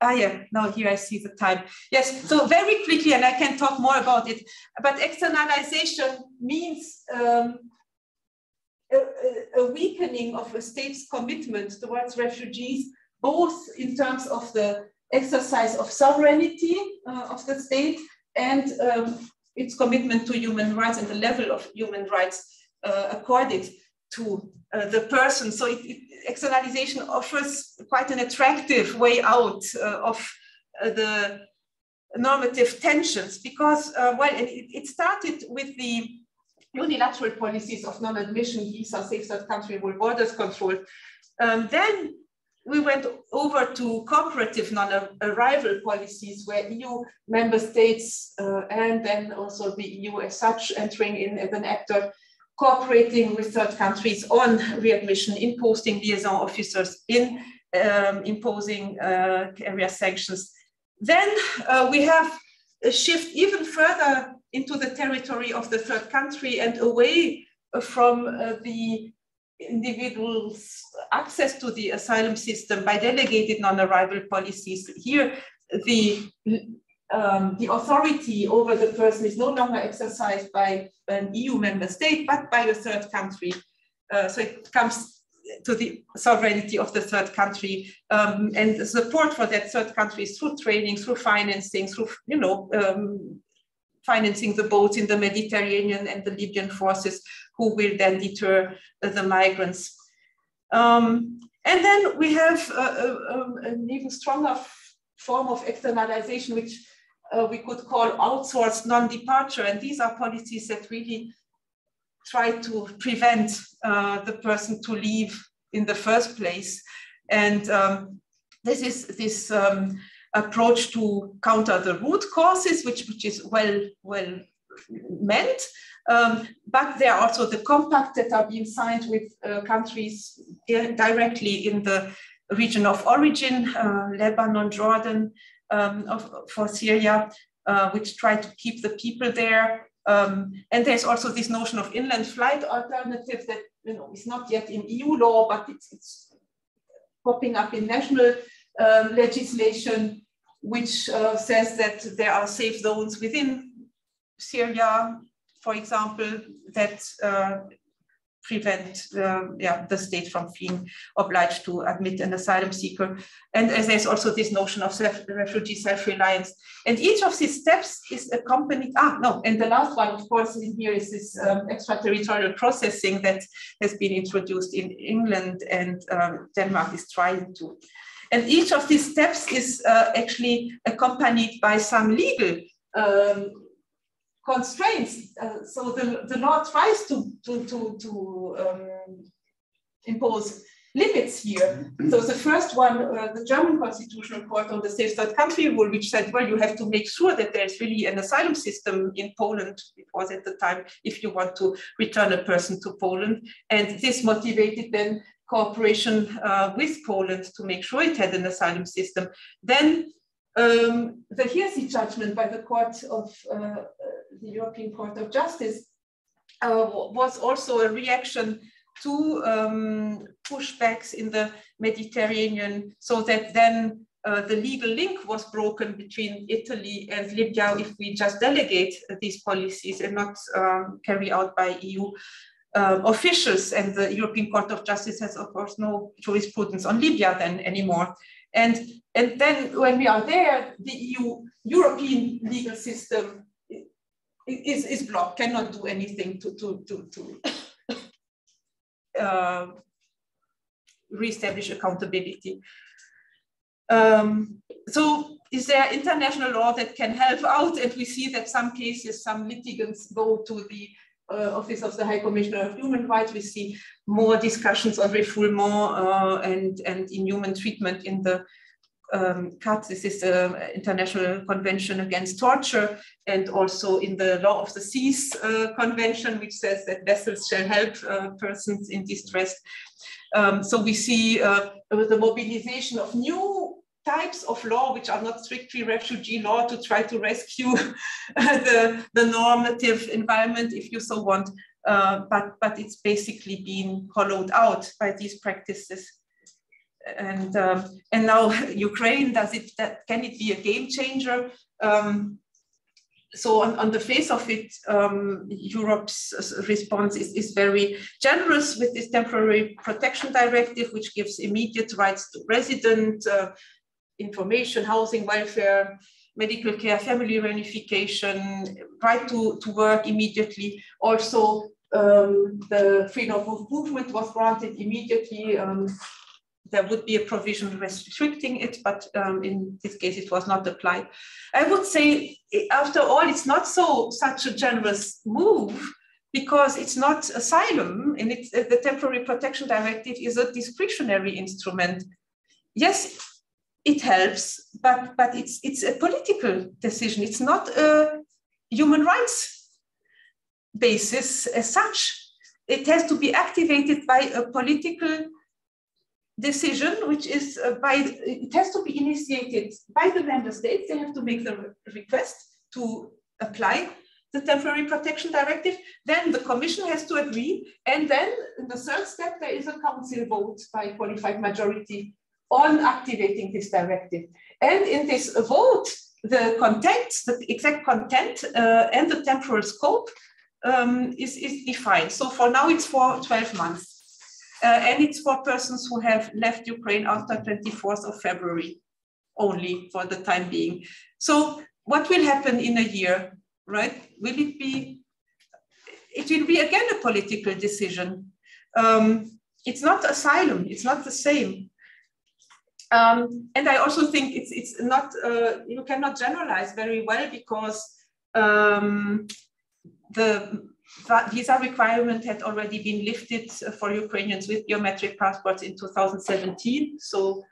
ah, yeah. Now here I see the time. Yes. So very quickly, and I can talk more about it. But externalization means um, a, a- weakening of a state's commitment towards refugees, both in terms of the exercise of sovereignty uh, of the state and um, its commitment to human rights and the level of human rights uh, accorded to uh, the person. So it, it- externalization offers quite an attractive way out uh, of uh, the normative tensions because, uh, well, it, it started with the unilateral policies of non-admission, visa, safe third country, world borders control. Um, then we went over to cooperative non-arrival policies where EU member states uh, and then also the EU as such entering in as an actor cooperating with third countries on readmission, in posting liaison officers, in um, imposing uh, carrier sanctions. Then uh, we have a shift even further into the territory of the third country and away from uh, the individuals' access to the asylum system by delegated non-arrival policies. Here, the um, the authority over the person is no longer exercised by an EU member state, but by a third country. Uh, so it comes to the sovereignty of the third country um, and the support for that third country is through training, through financing, through, you know, um, financing the boats in the Mediterranean and the Libyan forces who will then deter uh, the migrants. Um, and then we have uh, an even stronger form of externalization, which uh, we could call outsourced non-departure. And these are policies that really try to prevent uh, the person to leave in the first place. And um, this is this um, approach to counter the root causes, which, which is well, well meant. Um, but there are also the compacts that are being signed with uh, countries directly in the region of origin, uh, Lebanon, Jordan, um, of, for Syria, uh, which try to keep the people there. Um, and there's also this notion of inland flight alternative that you know is not yet in EU law, but it's, it's popping up in national um, legislation, which uh, says that there are safe zones within Syria, for example, that uh, prevent uh, yeah, the state from being obliged to admit an asylum seeker. And as there's also this notion of self, refugee self-reliance. And each of these steps is accompanied, ah, no, and the last one, of course, in here is this um, extraterritorial processing that has been introduced in England and um, Denmark is trying to. And each of these steps is uh, actually accompanied by some legal um, constraints. Uh, so the, the law tries to, to, to, to um, impose limits here. So the first one, uh, the German Constitutional Court on the safe third country rule, which said, well, you have to make sure that there's really an asylum system in Poland, it was at the time, if you want to return a person to Poland. And this motivated then cooperation uh, with Poland to make sure it had an asylum system. Then um, the Hirsi judgment by the Court of uh, the European Court of Justice uh, was also a reaction to um, pushbacks in the Mediterranean, so that then uh, the legal link was broken between Italy and Libya if we just delegate these policies and not um, carry out by EU uh, officials, and the European Court of Justice has, of course, no jurisprudence on Libya then anymore. And, and then when we are there, the EU European legal system is, is blocked, cannot do anything to, to, to, to uh, reestablish accountability. Um, so is there international law that can help out? And we see that some cases, some litigants go to the uh, Office of the High Commissioner of Human Rights. We see more discussions on refoulement uh, and, and inhuman treatment in the um, CAT, this is the International Convention Against Torture, and also in the Law of the Seas uh, Convention, which says that vessels shall help uh, persons in distress. Um, so we see uh, the mobilization of new types of law which are not strictly refugee law to try to rescue the, the normative environment, if you so want. Uh, but, but it's basically being hollowed out by these practices. And, um, and now Ukraine, does it, that, can it be a game changer? Um, so on, on, the face of it, um, Europe's response is, is very generous with this temporary protection directive, which gives immediate rights to resident, uh, information, housing, welfare, medical care, family reunification, right to, to work immediately. Also, um, the freedom of movement was granted immediately. There would be a provision restricting it, but um, in this case, it was not applied. I would say, after all, it's not so such a generous move because it's not asylum and it's, the temporary protection directive is a discretionary instrument. Yes, it helps, but, but it's, it's a political decision. It's not a human rights basis as such. It has to be activated by a political decision, which is uh, by, it has to be initiated by the member states. They have to make the request to apply the temporary protection directive. Then the commission has to agree. And then in the third step, there is a council vote by qualified majority on activating this directive. And in this vote, the content, the exact content uh, and the temporal scope um, is, is defined. So for now, it's for 12 months. Uh, and it's for persons who have left Ukraine after 24th of February only for the time being. So what will happen in a year, right? Will it be, it will be again a political decision. Um, it's not asylum, it's not the same. Um, and I also think it's it's not uh, you cannot generalize very well because um, the visa requirement had already been lifted for Ukrainians with biometric passports in 2017. So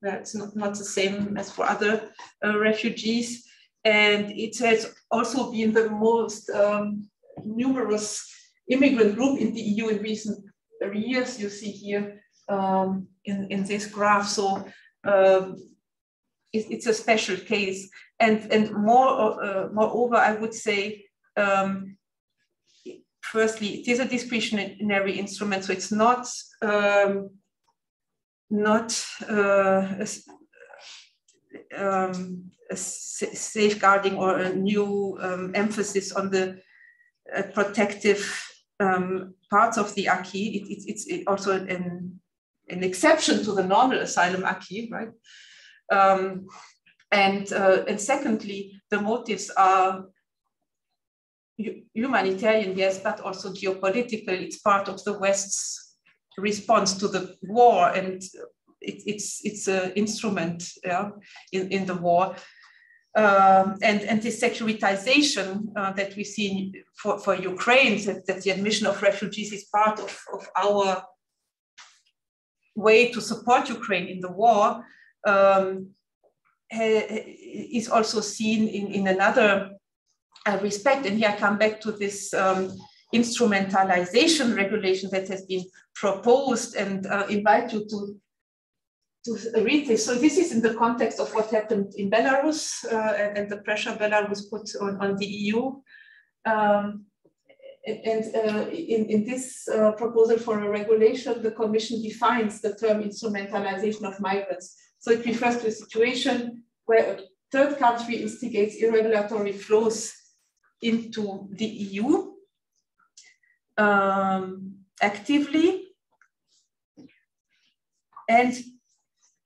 that's not, not the same as for other uh, refugees. And it has also been the most um, numerous immigrant group in the EU in recent years. You see here um, in, in this graph. So um, it, it's a special case. And, and more, uh, moreover, I would say, um, firstly, it is a discretionary instrument, so it's not um, not uh, a, um, a safeguarding or a new um, emphasis on the uh, protective um, parts of the acquis. It, it, it's also an an exception to the normal asylum acquis, right? Um, and, uh, and secondly, the motives are humanitarian, yes, but also geopolitical. It's part of the West's response to the war, and it, it's it's an instrument yeah, in, in the war. Um, and, and the securitization uh, that we see for, for Ukraine, that, that the admission of refugees is part of, of our way to support Ukraine in the war um, is also seen in, in another respect. And here I come back to this um, instrumentalization regulation that has been proposed and uh, invite you to, to read this. So this is in the context of what happened in Belarus uh, and, and, the pressure Belarus put on, on the EU. Um, and uh, in, in this uh, proposal for a regulation, the Commission defines the term instrumentalization of migrants. So it refers to a situation where a third country instigates irregulatory flows into the EU. um, actively. And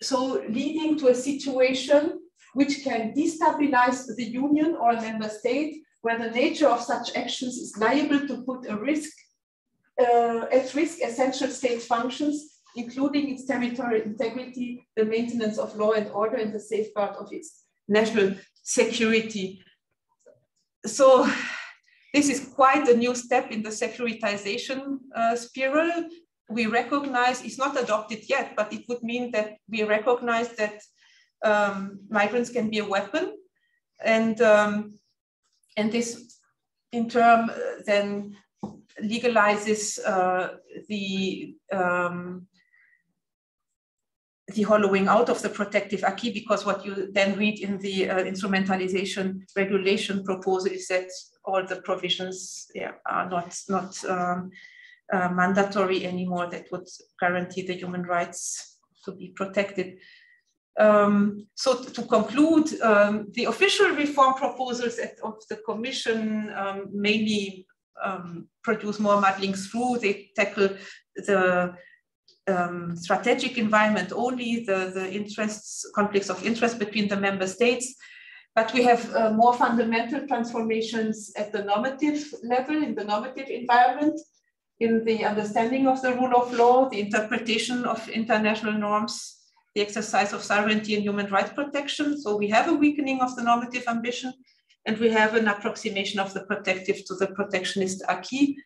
so leading to a situation which can destabilize the union or a member state where the nature of such actions is liable to put a risk, uh, at risk essential state functions, including its territorial integrity, the maintenance of law and order, and the safeguard of its national security. So this is quite a new step in the securitization uh, spiral. We recognize, it's not adopted yet, but it would mean that we recognize that um, migrants can be a weapon. And, um, and this in turn uh, then legalizes uh, the um, the hollowing out of the protective acquis because what you then read in the uh, instrumentalization regulation proposal is that all the provisions yeah, are not, not um, uh, mandatory anymore that would guarantee the human rights to be protected. Um, so to conclude, um, the official reform proposals of the Commission um, mainly um, produce more muddling through. They tackle the um, strategic environment only, the, the interests, conflicts of interest between the member states. But we have uh, more fundamental transformations at the normative level, in the normative environment, in the understanding of the rule of law, the interpretation of international norms, the exercise of sovereignty and human rights protection. So we have a weakening of the normative ambition, and we have an approximation of the protective to the protectionist acquis.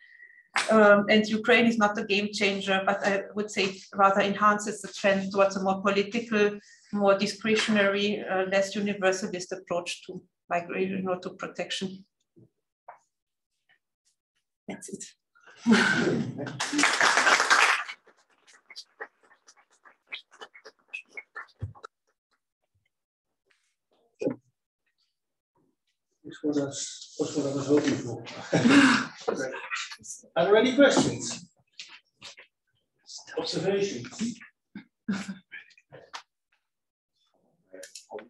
Um, and Ukraine is not a game changer, but I would say rather enhances the trend towards a more political, more discretionary, uh, less universalist approach to migration or to protection. That's it. what I was, was what I was hoping for. Are there any questions? Observations?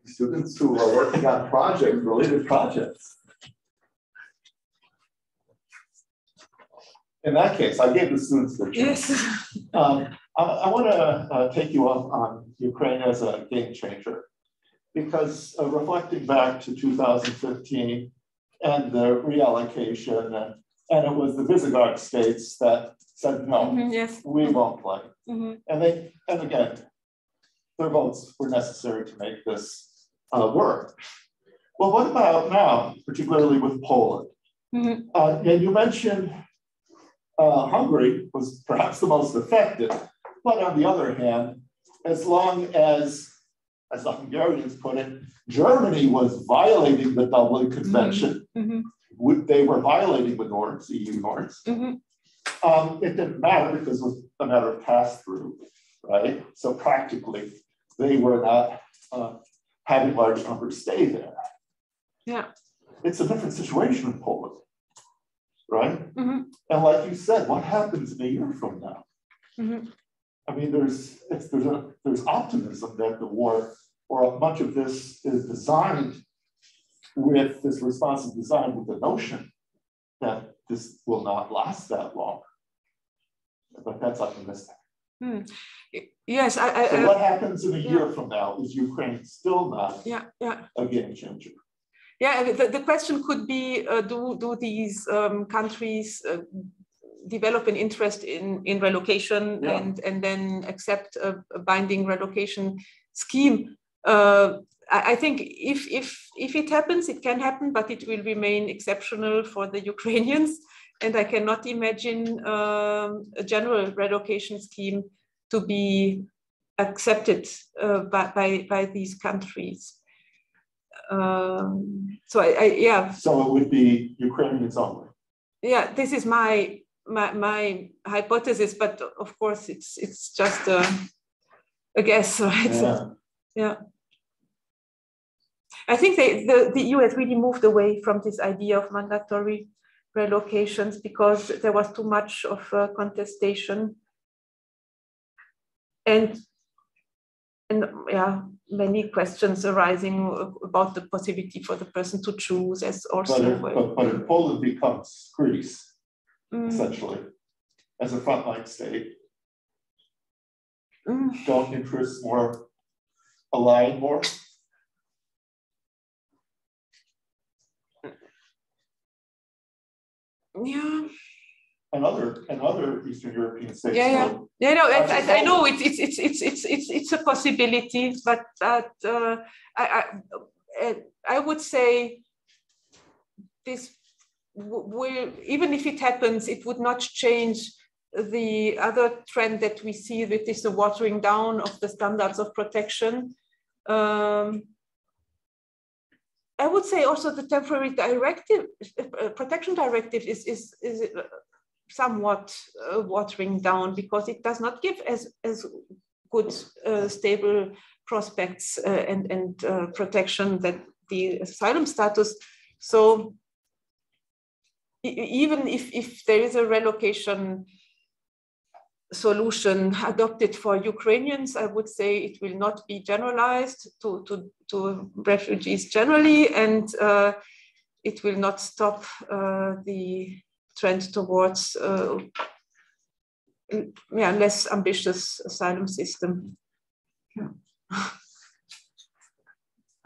Students who are working on projects, related projects. In that case, I gave the students the choice. Yes. Um, I, I want to uh, take you up on Ukraine as a game changer because uh, reflecting back to 2015 and the reallocation, and, and it was the Visegrad states that said, no, mm -hmm, yes. we won't play. Mm -hmm. And they, and again, their votes were necessary to make this uh, work. Well, what about now, particularly with Poland? Mm -hmm. uh, and you mentioned uh, Hungary was perhaps the most effective, but on the other hand, as long as as the Hungarians put it, Germany was violating the Dublin Convention. They were violating the norms, EU norms. Mm-hmm. Um, it didn't matter because it was a matter of pass through, right? So practically, they were not uh, having large numbers stay there. Yeah. It's a different situation in Poland, right? Mm-hmm. And like you said, what happens in a year from now? Mm-hmm. I mean, there's there's a, there's optimism that the war or much of this is designed with this responsive design with the notion that this will not last that long. But that's optimistic. Hmm. Yes, I, I, so what happens in a year from now? Is Ukraine still not yeah, yeah. a game changer? Yeah, the, the question could be, uh, do, do these um, countries uh, develop an interest in, in relocation yeah. and, and then accept a, a binding relocation scheme? uh, I, think if if if it happens, it can happen, but it will remain exceptional for the Ukrainians. And I cannot imagine um, a general relocation scheme to be accepted uh, by, by, by these countries. Um, so I, I, yeah. So it would be Ukrainians only. Yeah, this is my my, my hypothesis, but of course it's it's just a, a guess, right? Yeah. yeah. I think they, the, the EU has really moved away from this idea of mandatory relocations because there was too much of uh, contestation. And, and yeah, many questions arising about the possibility for the person to choose as also. But, but, but if Poland becomes Greece, mm. essentially, as a frontline state? Mm. Don't interests more align more? Yeah. And other and other Eastern European states. Yeah, yeah, yeah. No, I, I, I know it's it's it's it's it's it's it's a possibility, but but uh, I, I I would say this will even if it happens, it would not change the other trend that we see, that is the watering down of the standards of protection. Um, I would say also the temporary directive, uh, protection directive is, is, is somewhat uh, watering down because it does not give as, as good uh, stable prospects uh, and, and uh, protection that the asylum status. So even if, if there is a relocation solution adopted for Ukrainians, I would say it will not be generalized to, to, to refugees generally, and uh, it will not stop uh, the trend towards uh, yeah, less ambitious asylum system. Yeah.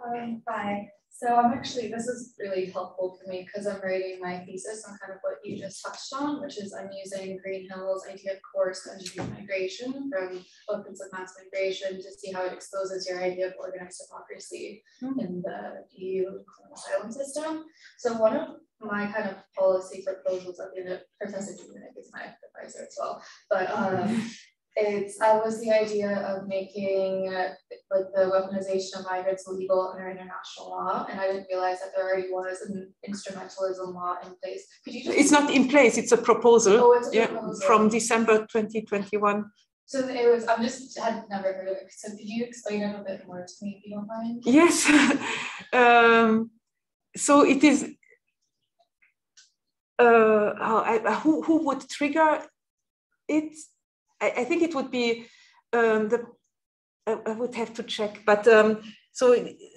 Um, bye. So I'm actually, this is really helpful for me because I'm writing my thesis on kind of what you just touched on, which is I'm using Greenhill's idea of coerced conjugate migration from weapons of mass migration to see how it exposes your idea of organized hypocrisy mm. in the EU asylum system. So one of my kind of policy proposals at the end of Professor Dumanek is my advisor as well, but um, it's I was the idea of making uh, like the weaponization of migrants legal under international law, and I didn't realize that there already was an instrumentalism law in place. Could you? it's not in place. It's a proposal. Oh, it's a yeah, proposal. from December 2021. So it was. I'm just had never heard of it. So could you explain it a bit more to me, if you don't mind? Yes. um, so it is. Uh, I, who who would trigger it? I, I think it would be um, the I, I, would have to check, but um, so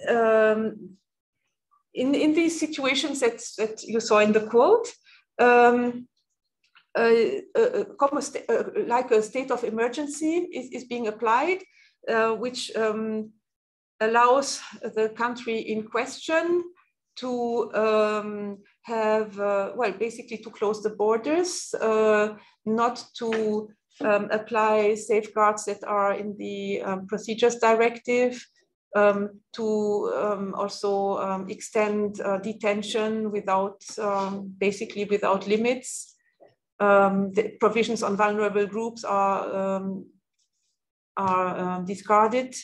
um, in in these situations that that you saw in the quote. Uh, uh, like a state of emergency is, is being applied, uh, which um, allows the country in question to um, have, uh, well, basically to close the borders, uh, not to um, apply safeguards that are in the um, procedures directive, um, to um, also um, extend uh, detention without, um, basically without limits. the provisions on vulnerable groups are, are discarded.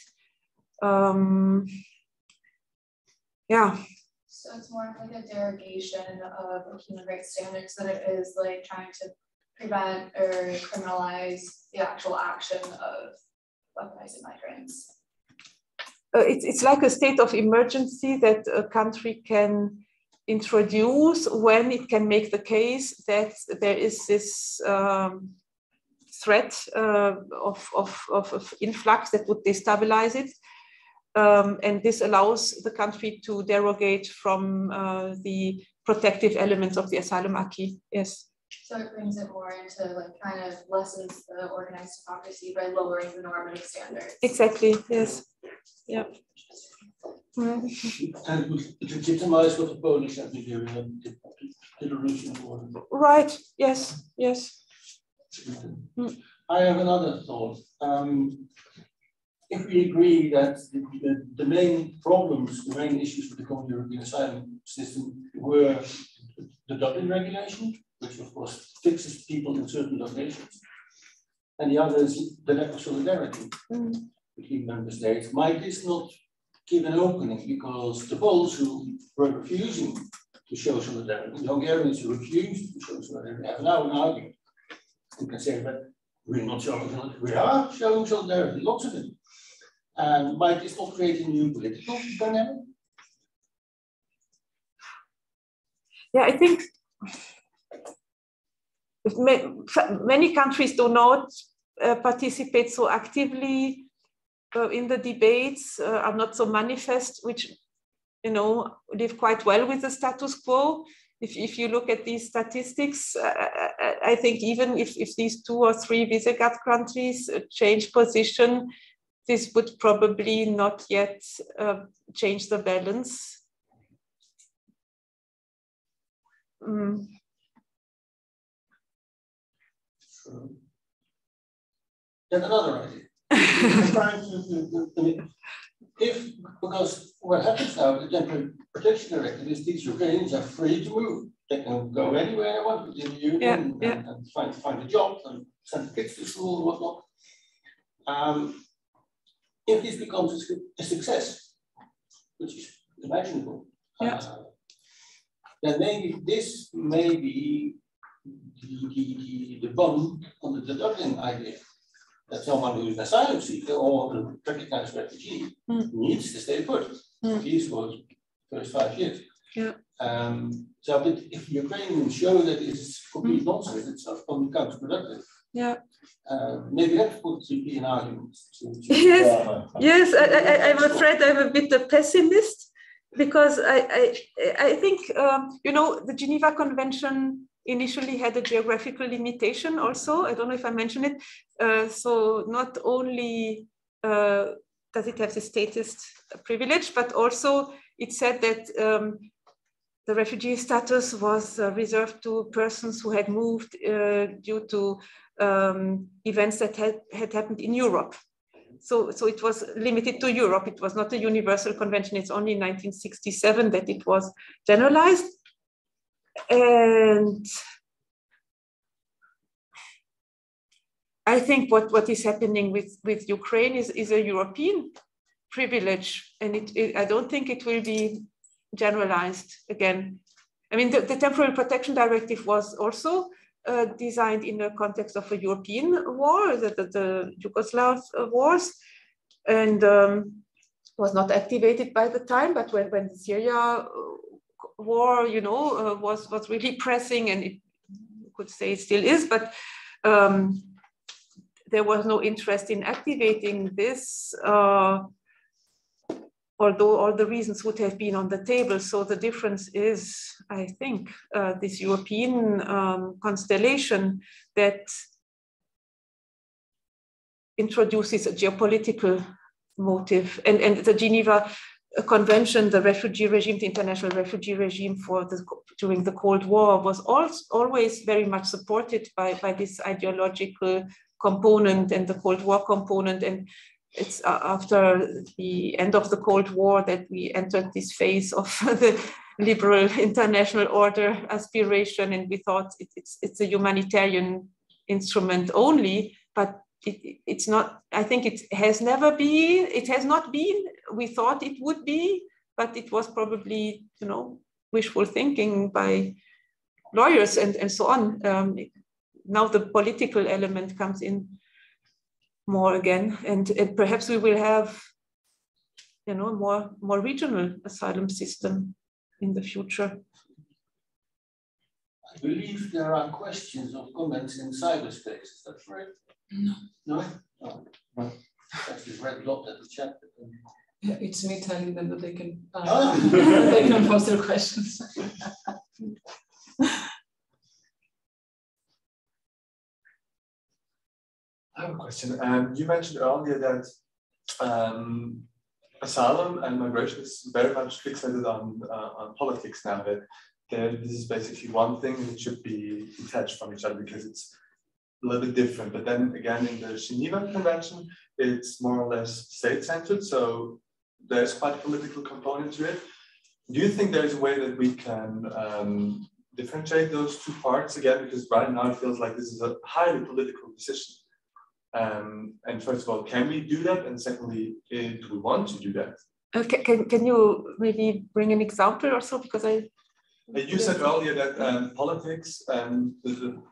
yeah. So it's more like a derogation of human rights standards than it is like trying to prevent or criminalize the actual action of weaponizing migrants? Uh, it's, it's like a state of emergency that a country can introduce when it can make the case that there is this um, threat uh, of, of, of, influx that would destabilize it. Um, and this allows the country to derogate from uh, the protective elements of the asylum acquis. Yes. So it brings it more into like kind of lessens the organized democracy by lowering the normative standards. Exactly, yes. Yeah. Legitimize what the Polish have been doing the, the Russian border. Right, yes, yes. Mm. I have another thought. Um, if we agree that the, the, the, main problems, the main issues with the common European asylum system were the Dublin regulation, which of course fixes people in certain locations. And the other is the lack of solidarity mm. between member states. Might this not give an opening because the Poles who were refusing to show solidarity, the Hungarians who refused to show solidarity, have now an argument. You can say that we're not showing solidarity, we are showing solidarity, lots of it. And might this not create a new political dynamic? Yeah, I think many countries do not uh, participate so actively uh, in the debates, uh, are not so manifest, which you know live quite well with the status quo. if, if you look at these statistics, uh, I think even if, if these two or three Visegrad countries change position, this would probably not yet uh, change the balance. Mm. Then another idea. to, to, to, if, because what happens now with the temporary protection directive is these Ukrainians are free to move. They can go anywhere they want within the union yeah, and, yeah. and, find, find a job and send the kids to school and whatnot. Um, if this becomes a, a success, which is imaginable, yeah. uh, then maybe this may be the, the, the, the bone on the Dublin idea that someone who's an asylum seeker or a recognized refugee mm. needs to stay put. Mm. For the first five years. Yeah. Um, so, but if Ukrainians show that it's complete mm. nonsense, it's not only counterproductive. Yeah. Uh, maybe that would be an argument. To, to yes, uh, yes. I, I, I'm afraid I'm a bit a pessimist because I, I, I think um, you know the Geneva Convention initially had a geographical limitation also. I don't know if I mentioned it. Uh, so not only uh, does it have the statist privilege, but also it said that um, the refugee status was uh, reserved to persons who had moved uh, due to um, events that had, had happened in Europe. So, so it was limited to Europe. It was not a universal convention. It's only in 1967 that it was generalized. And I think what, what is happening with, with Ukraine is, is a European privilege. And it, it, I don't think it will be generalized again. I mean, the, the temporary protection directive was also uh, designed in the context of a European war, the, the, the Yugoslav wars, and um, was not activated by the time. But when, when Syria war, you know, uh, was was really pressing, and it you could say it still is, but um, there was no interest in activating this. Uh, although all the reasons would have been on the table. So the difference is, I think, uh, this European um, constellation that introduces a geopolitical motive. And, and the Geneva Convention, the refugee regime, the international refugee regime for the, during the Cold War was also, always very much supported by, by this ideological component and the Cold War component. And it's uh, after the end of the Cold War that we entered this phase of the liberal international order aspiration, and we thought it, it's it's a humanitarian instrument only, but it, it's not. I think it has never been. It has not been. We thought it would be, but it was probably you know wishful thinking by lawyers and and so on. Um, now the political element comes in more again, and, and perhaps we will have, you know, more more regional asylum system in the future. I believe there are questions or comments in cyberspace. Is that right? No. No. Oh. no. That's red dot at the chat. Yeah, it's me telling them that they can uh, oh. they can post their questions. I have a question. Um, you mentioned earlier that um, asylum and migration is very much fixated on, uh, on politics now, that this is basically one thing that should be detached from each other because it's a little bit different. But then again, in the Geneva Convention, it's more or less state-centered, so there's quite a political component to it. Do you think there's a way that we can um, differentiate those two parts again? Because right now it feels like this is a highly political decision. Um, and first of all, can we do that? And secondly, uh, do we want to do that? Can, can, can you maybe bring an example or so? Because I. Uh, you said earlier that um, politics and the,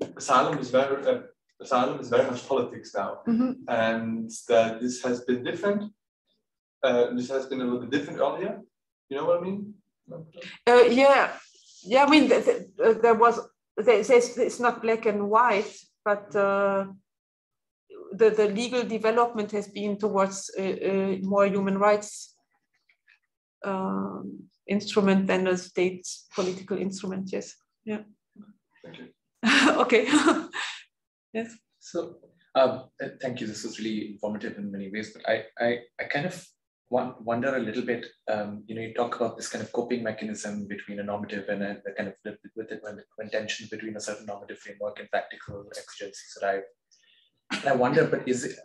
the, asylum is very uh, asylum is very much politics now, mm -hmm. and that this has been different. Uh, this has been a little bit different earlier. You know what I mean? Uh, yeah, yeah. I mean, th th there was there's, it's not black and white, but the, the legal development has been towards uh, uh, more human rights um, instrument than a state political instrument. Yes. Yeah. Thank you. okay. yes. So, um, uh, thank you. This was really informative in many ways. But I, I, I kind of wonder a little bit. Um, you know, you talk about this kind of coping mechanism between a normative and a, a kind of with it when, when tension between a certain normative framework and practical exigencies arrive. And I wonder, but is it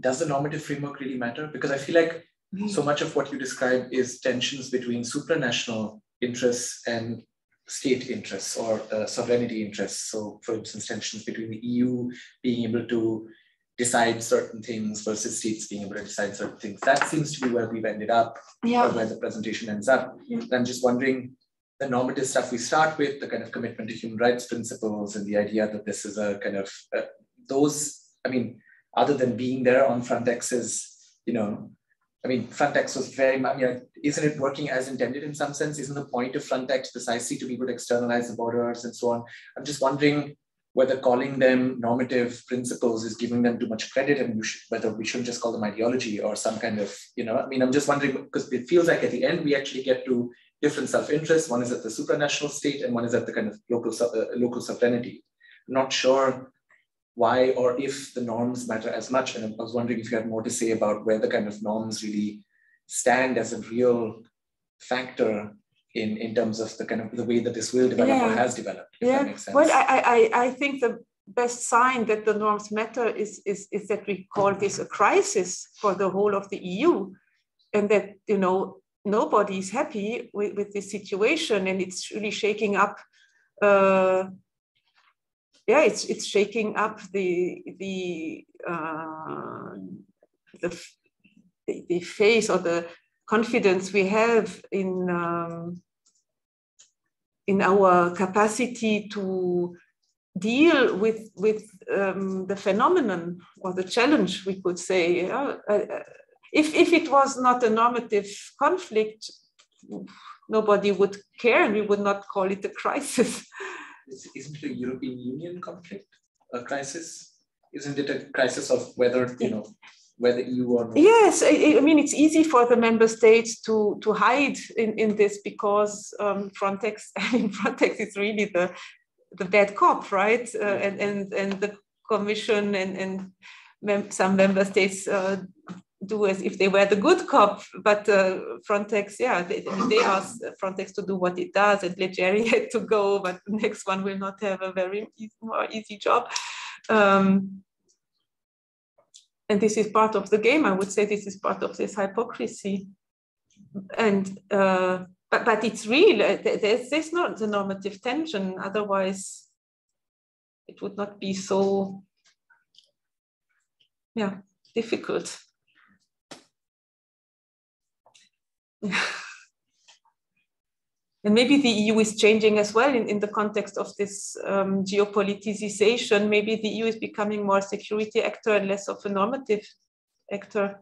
does the normative framework really matter? Because I feel like so much of what you describe is tensions between supranational interests and state interests or uh, sovereignty interests. So, for instance, tensions between the EU being able to decide certain things versus states being able to decide certain things. That seems to be where we've ended up, yeah. where the presentation ends up. Yeah. I'm just wondering the normative stuff we start with, the kind of commitment to human rights principles, and the idea that this is a kind of uh, those. I mean, other than being there on Frontex's, you know, I mean, Frontex was very you know, isn't it working as intended in some sense? Isn't the point of Frontex precisely to be able to externalize the borders and so on? I'm just wondering whether calling them normative principles is giving them too much credit and should, whether we shouldn't just call them ideology or some kind of, you know, I mean, I'm just wondering because it feels like at the end we actually get to different self-interest. One is at the supranational state and one is at the kind of local, uh, local sovereignty. Not sure why or if the norms matter as much. And I was wondering if you had more to say about where the kind of norms really stand as a real factor in, in terms of the kind of the way that this will develop yeah. or has developed. yeah. Well, I, I, I think the best sign that the norms matter is, is, is that we call this a crisis for the whole of the EU and that, you know, nobody is happy with, with this situation and it's really shaking up uh, yeah, it's it's shaking up the the uh, the, the face or the confidence we have in um, in our capacity to deal with with um, the phenomenon or the challenge, we could say. Uh, uh, if if it was not a normative conflict, nobody would care, and we would not call it a crisis. isn't it a European Union conflict, a crisis? Isn't it a crisis of whether, you know, whether EU or not? Yes, I, I, mean, it's easy for the member states to, to hide in, in this because um, Frontex, I mean, Frontex is really the, the bad cop, right? Uh, and, and, and the Commission and, and mem some member states uh, do as if they were the good cop, but uh, Frontex, yeah, they, they ask Frontex to do what it does, and Leggeri had to go, but the next one will not have a very easy, more easy job. Um, and this is part of the game. I would say this is part of this hypocrisy. And uh, but but it's real. Uh, there's there's not the normative tension. Otherwise, it would not be so yeah difficult. and maybe the EU is changing as well in, in the context of this um, geopoliticization. Maybe the EU is becoming more security actor and less of a normative actor.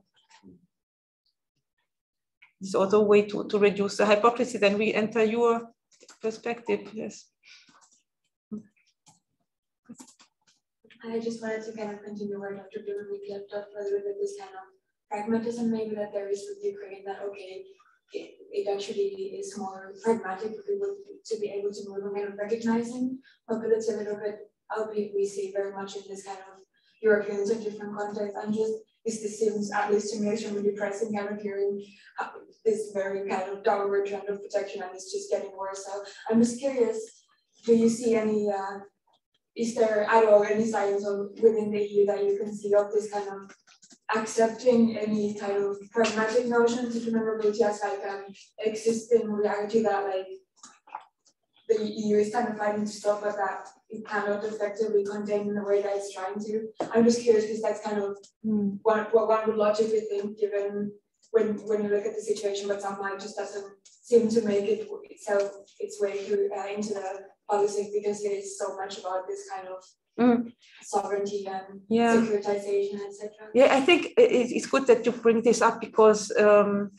Is also a way to, to reduce the hypocrisy. Then we enter your perspective, yes. I just wanted to kind of continue where Dr. Blumenweg left off a little bit this kind of pragmatism maybe that there is with Ukraine that okay, it, it actually is more pragmatic to be able to move of recognizing mobility a little bit albeit we see very much in this kind of Europeans in different contexts and just is this seems at least to me extremely depressing kind of hearing this very kind of downward trend of protection and it's just getting worse. So I'm just curious, do you see any uh, is there at all any signs of within the EU that you can see of this kind of accepting any kind of pragmatic notions of vulnerability as like an existing reality that like the EU is kind of fighting to stop, but that it cannot effectively contain in the way that it's trying to. I'm just curious because that's kind of mm. what, what one would logically think given when when you look at the situation, but somehow it just doesn't seem to make it itself its way through uh, into the policy because it is so much about this kind of mm. sovereignty and yeah. securitization, etc. Yeah, I think it's good that you bring this up because um,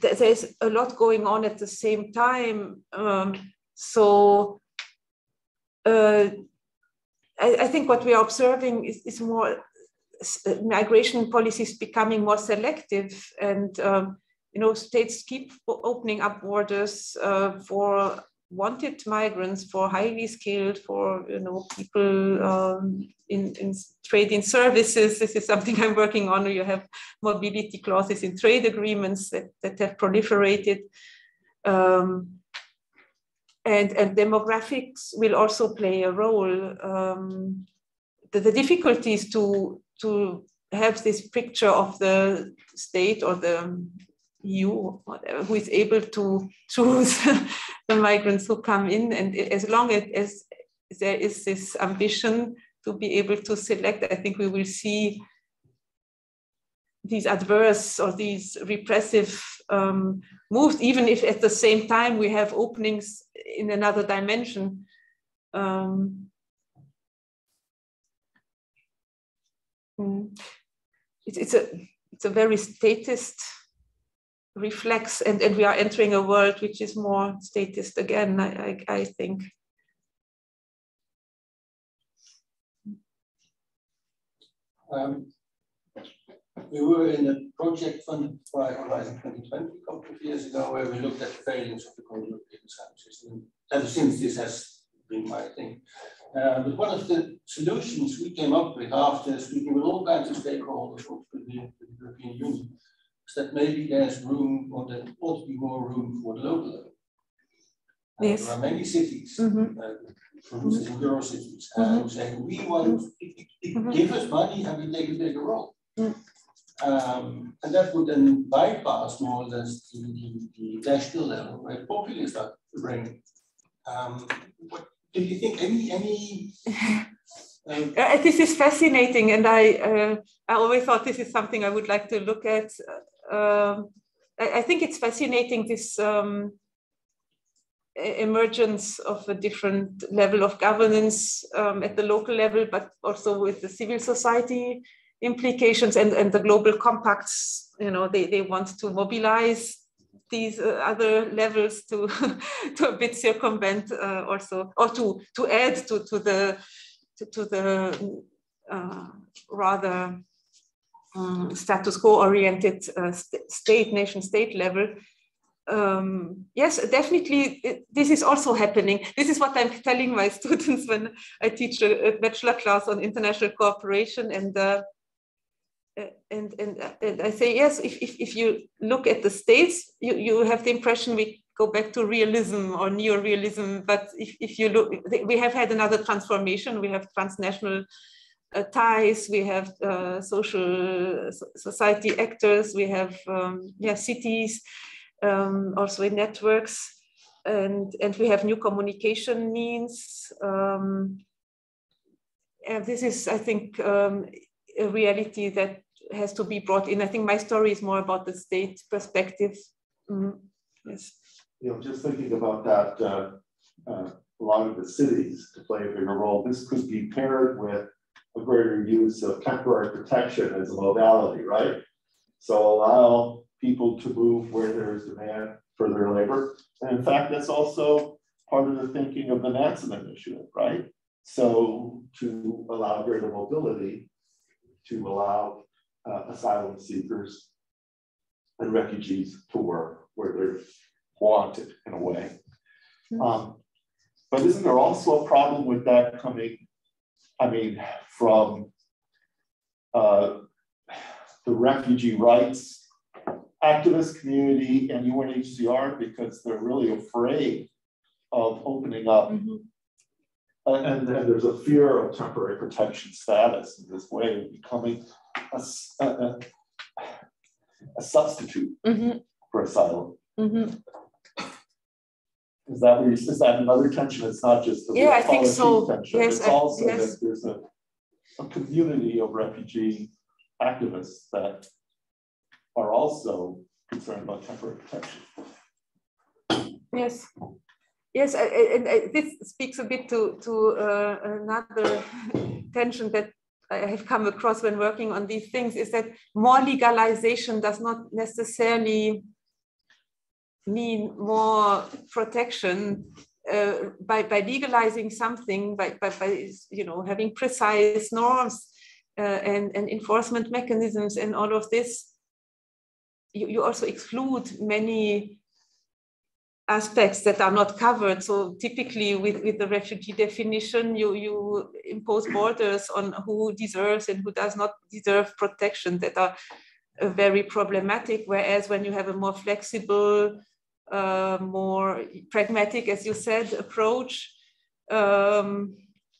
there's a lot going on at the same time. Um, so uh, I, I, think what we are observing is, is more migration policies becoming more selective and um, you know, states keep opening up borders uh, for wanted migrants, for highly skilled, for you know people um, in, in trade in services. This is something I'm working on. You have mobility clauses in trade agreements that, that have proliferated. Um, and, and demographics will also play a role. Um, the, the difficulties to, to have this picture of the state or the EU, whatever, who is able to choose the migrants who come in. And as long as, there is this ambition to be able to select, I think we will see these adverse or these repressive um, moves, even if at the same time we have openings in another dimension. Um, mm, it's, it's a it's a very statist reflex, and, and we are entering a world which is more statist again. I I, I think. Um, we were in a project funded by Horizon 2020 a couple of years ago where we looked at the failings of the common European system. Ever since this has been my thing. Uh, but one of the solutions we came up with after speaking with all kinds of stakeholders from the European Union is that maybe there's room or there ought to be more room for the local level. Uh, yes. There are many cities, mm -hmm. uh, for instance, in Eurocities, mm -hmm. who say we want to mm -hmm. give us money and we take a bigger role. Mm. Um, and that would then bypass more or less the, the, the national level where populists are bringing. Um, what, do you think any any? Um, uh, this is fascinating, and I uh, I always thought this is something I would like to look at. Uh, I, I, think it's fascinating this um, emergence of a different level of governance um, at the local level, but also with the civil society implications and, and the global compacts, you know, they, they want to mobilize these uh, other levels to to a bit circumvent uh, also or to to add to to the to, to the uh, rather um, status quo oriented uh, st state nation state level um, yes definitely it, this is also happening this is what i'm telling my students when i teach a, a bachelor class on international cooperation and uh, and, and, and I say, yes, if, if, if you look at the states, you, you have the impression we go back to realism or neo-realism. But if, if you look, we have had another transformation. We have transnational uh, ties, we have uh, social society actors, we have um, yeah, cities, um, also in networks, and, and we have new communication means. Um, and this is, I think, um, a reality that has to be brought in. I think my story is more about the state perspective. Mm, yes. You know, just thinking about that, uh, uh, a lot of the cities to play a bigger role. This could be paired with a greater use of temporary protection as a modality, right? So allow people to move where there's demand for their labor. And in fact, that's also part of the thinking of the Nansen Initiative, right? So to allow greater mobility, to allow uh, asylum seekers and refugees to work where they're wanted in a way. Hmm. Um, but isn't there also a problem with that coming, I mean, from uh, the refugee rights activist community and UNHCR because they're really afraid of opening up. Mm -hmm. and, and there's a fear of temporary protection status in this way of becoming a, a, a substitute mm-hmm. for asylum. Mm-hmm. Is that is that another tension? It's not just the yeah, I think so. tension. Yes, it's I, also yes. that there's a, a community of refugee activists that are also concerned about temporary protection. Yes. Yes, and this speaks a bit to, to uh, another tension that I have come across when working on these things is that more legalization does not necessarily mean more protection uh, by, by legalizing something, by, by, by you know having precise norms uh, and, and enforcement mechanisms and all of this. you, you also exclude many aspects that are not covered. So typically with, with the refugee definition, you, you impose borders on who deserves and who does not deserve protection that are very problematic. Whereas when you have a more flexible, uh, more pragmatic, as you said, approach, um,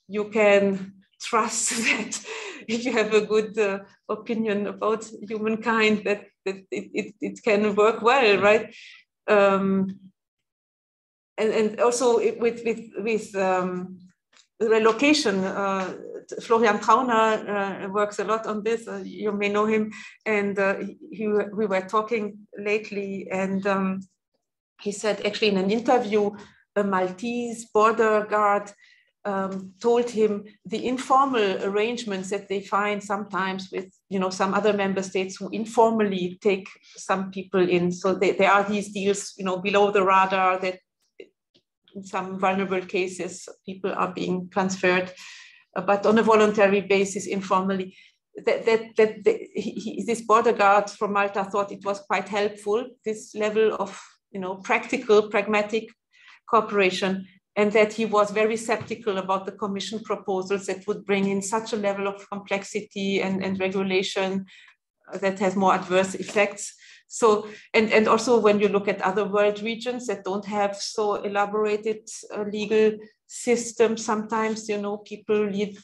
you can trust that if you have a good uh, opinion about humankind, that, that it, it, it can work well, right? Um, and, and also with, with, with um, relocation, uh, Florian Trauner uh, works a lot on this. Uh, you may know him, and uh, he, we were talking lately, and um, he said actually in an interview, a Maltese border guard um, told him the informal arrangements that they find sometimes with you know some other member states who informally take some people in. So they, there are these deals you know below the radar that in some vulnerable cases people are being transferred, uh, but on a voluntary basis informally. That, that, that the, he, this border guard from Malta thought it was quite helpful, this level of you know practical, pragmatic cooperation and that he was very skeptical about the commission proposals that would bring in such a level of complexity and, and regulation that has more adverse effects. So, and, and also when you look at other world regions that don't have so elaborated uh, legal systems, sometimes, you know, people live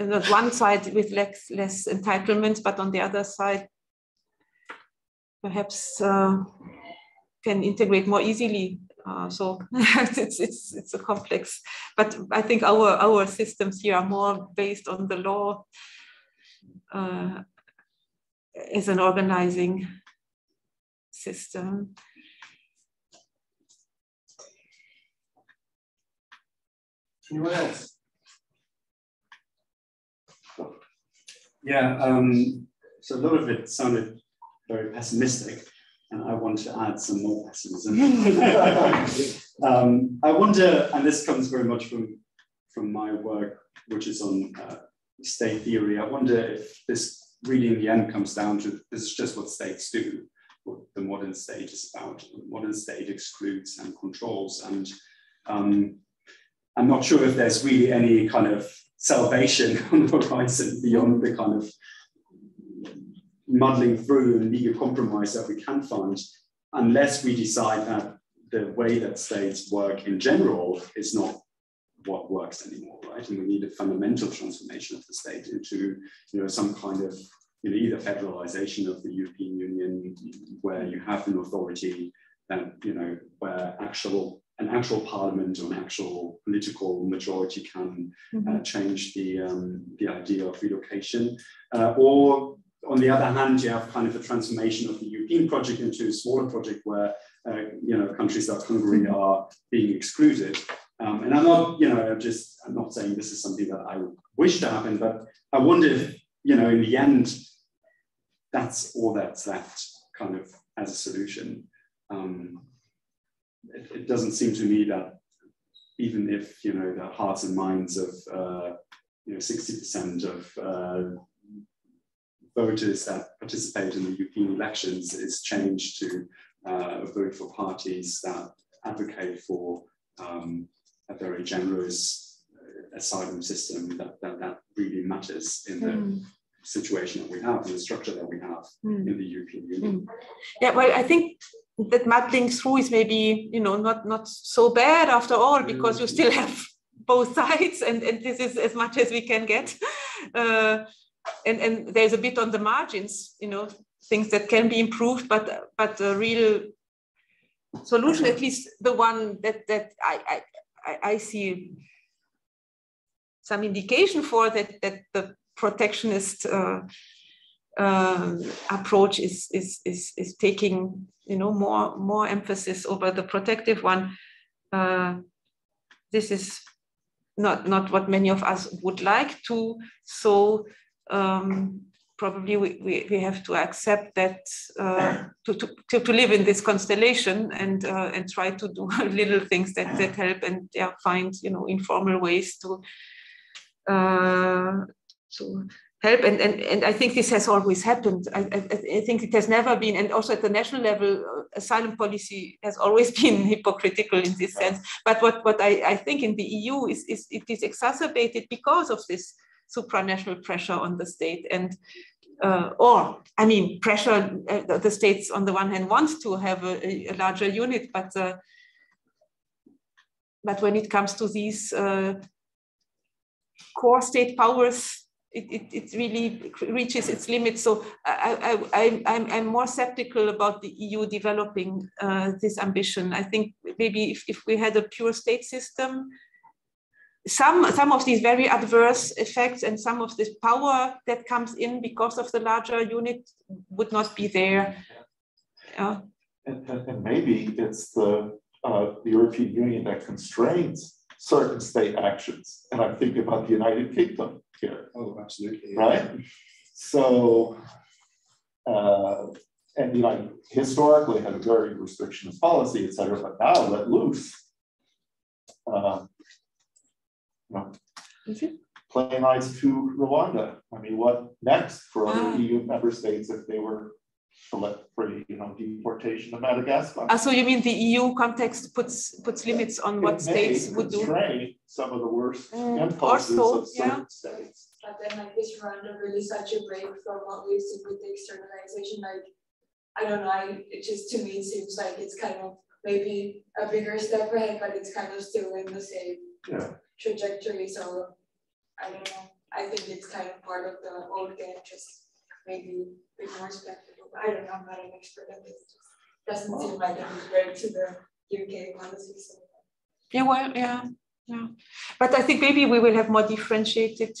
on one side with less, less entitlements, but on the other side, perhaps uh, can integrate more easily. Uh, so it's, it's, it's a complex, but I think our, our systems here are more based on the law uh, as an organizing system. Anyone else? Yeah, um, so a lot of it sounded very pessimistic and I want to add some more pessimism. um, I wonder, and this comes very much from, from my work, which is on uh, state theory. I wonder if this really in the end comes down to this is just what states do, what the modern state is about. The modern state excludes and controls. And um, I'm not sure if there's really any kind of salvation on the horizon beyond the kind of muddling through and legal compromise that we can find, unless we decide that the way that states work in general is not what works anymore, right? And we need a fundamental transformation of the state into, you know, some kind of, you know, either federalization of the European Union, where you have an authority that, you know, where actual an actual parliament or an actual political majority can uh, mm-hmm. uh, change the um, the idea of relocation, uh, or on the other hand, you have kind of a transformation of the European project into a smaller project where uh, you know countries like Hungary are being excluded. Um, and I'm not, you know, I'm just I'm not saying this is something that I wish to happen, but I wonder if, you know, in the end, that's all that's left, kind of as a solution. Um, it, it, doesn't seem to me that even if you know the hearts and minds of uh, you know 60% of uh, voters that participate in the European elections is changed to uh, vote for parties that advocate for um, a very generous uh, asylum system that, that, that really matters in the mm. situation that we have, in the structure that we have mm. in the European Union. Mm. Yeah, well, I think that muddling through is maybe, you know, not, not so bad after all, because you still have both sides and, and this is as much as we can get. Uh, and and there's a bit on the margins, you know, things that can be improved, but but the real solution, at least the one that that I I, I see some indication for that that the protectionist uh, uh, approach is, is is is taking you know more more emphasis over the protective one. Uh, this is not not what many of us would like to. So um, probably we, we, we, have to accept that uh, to, to, to live in this constellation and uh, and try to do little things that, that help and yeah, find you know informal ways to uh, to help. And, and, and I think this has always happened. I, I, I, think it has never been, and also at the national level, uh, asylum policy has always been hypocritical in this sense. But what, what I, I think in the EU is, is it is exacerbated because of this supranational pressure on the state. And uh, or I mean, pressure. Uh, the states on the one hand want to have a, a larger unit, but uh, but when it comes to these uh, core state powers, it, it, it, really reaches its limits. So I, I, I, am I'm more skeptical about the EU developing uh, this ambition. I think maybe if, if we had a pure state system, some, some of these very adverse effects and some of this power that comes in because of the larger unit would not be there. Yeah. And, and, and maybe it's the, uh, the European Union that constrains certain state actions. And I'm thinking about the United Kingdom here. Oh, absolutely. Right? So, uh, and you know, historically had a very restrictionist policy, et cetera, but now let loose. Uh, you know, plane rides to Rwanda. I mean, what next for other ah. EU member states if they were to let free, you know, deportation to Madagascar? Ah, so you mean the EU context puts puts limits on what states would do? some of the worst mm, impulses also, of certain yeah. states. But then, like, is Rwanda really such a break from what we've seen with the externalization? Like, I don't know. I, it just to me seems like it's kind of maybe a bigger step ahead, but it's kind of still in the same yeah trajectory. So I don't know. I think it's kind of part of the old game, just maybe be more spectacle. I don't know. I'm not an expert at this. It doesn't seem like it was great to the UK policy. So. Yeah, well, yeah, yeah. But I think maybe we will have more differentiated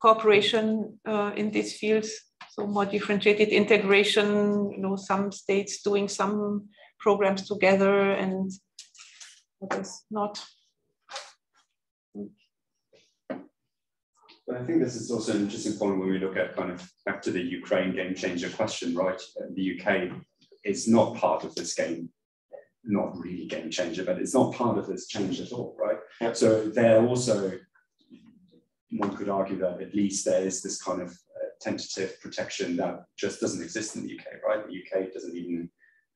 cooperation uh, in these fields. So more differentiated integration. You know, some states doing some programs together and others not. But I think this is also an interesting point when we look at kind of back to the Ukraine game changer question, right? The UK is not part of this game, not really game changer, but it's not part of this change at all, right? Yep. So they're also, one could argue that at least there is this kind of uh, tentative protection that just doesn't exist in the UK, right? The UK doesn't even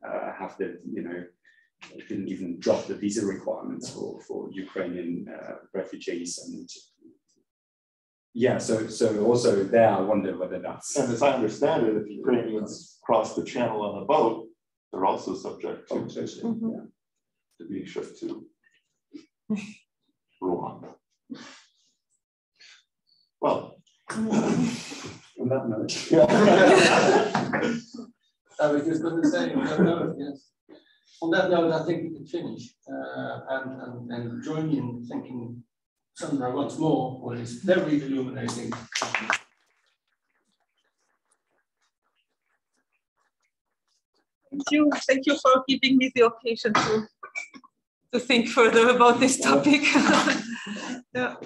uh, have the, you know, didn't even drop the visa requirements for, for Ukrainian uh, refugees and yeah, so so also there, I wonder whether that's. And as I understand it, if Ukrainians cross the channel on a boat, they're also subject to, mm -hmm. yeah, to being shipped to Rwanda. Well, on that note, yeah. I was just going to say, on that note, yes. On that note, I think we can finish uh, and, and, and join in thinking Sandra once more what is very illuminating. Thank you. Thank you for giving me the occasion to, to think further about this topic. yeah.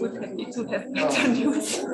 Would happy to have better news.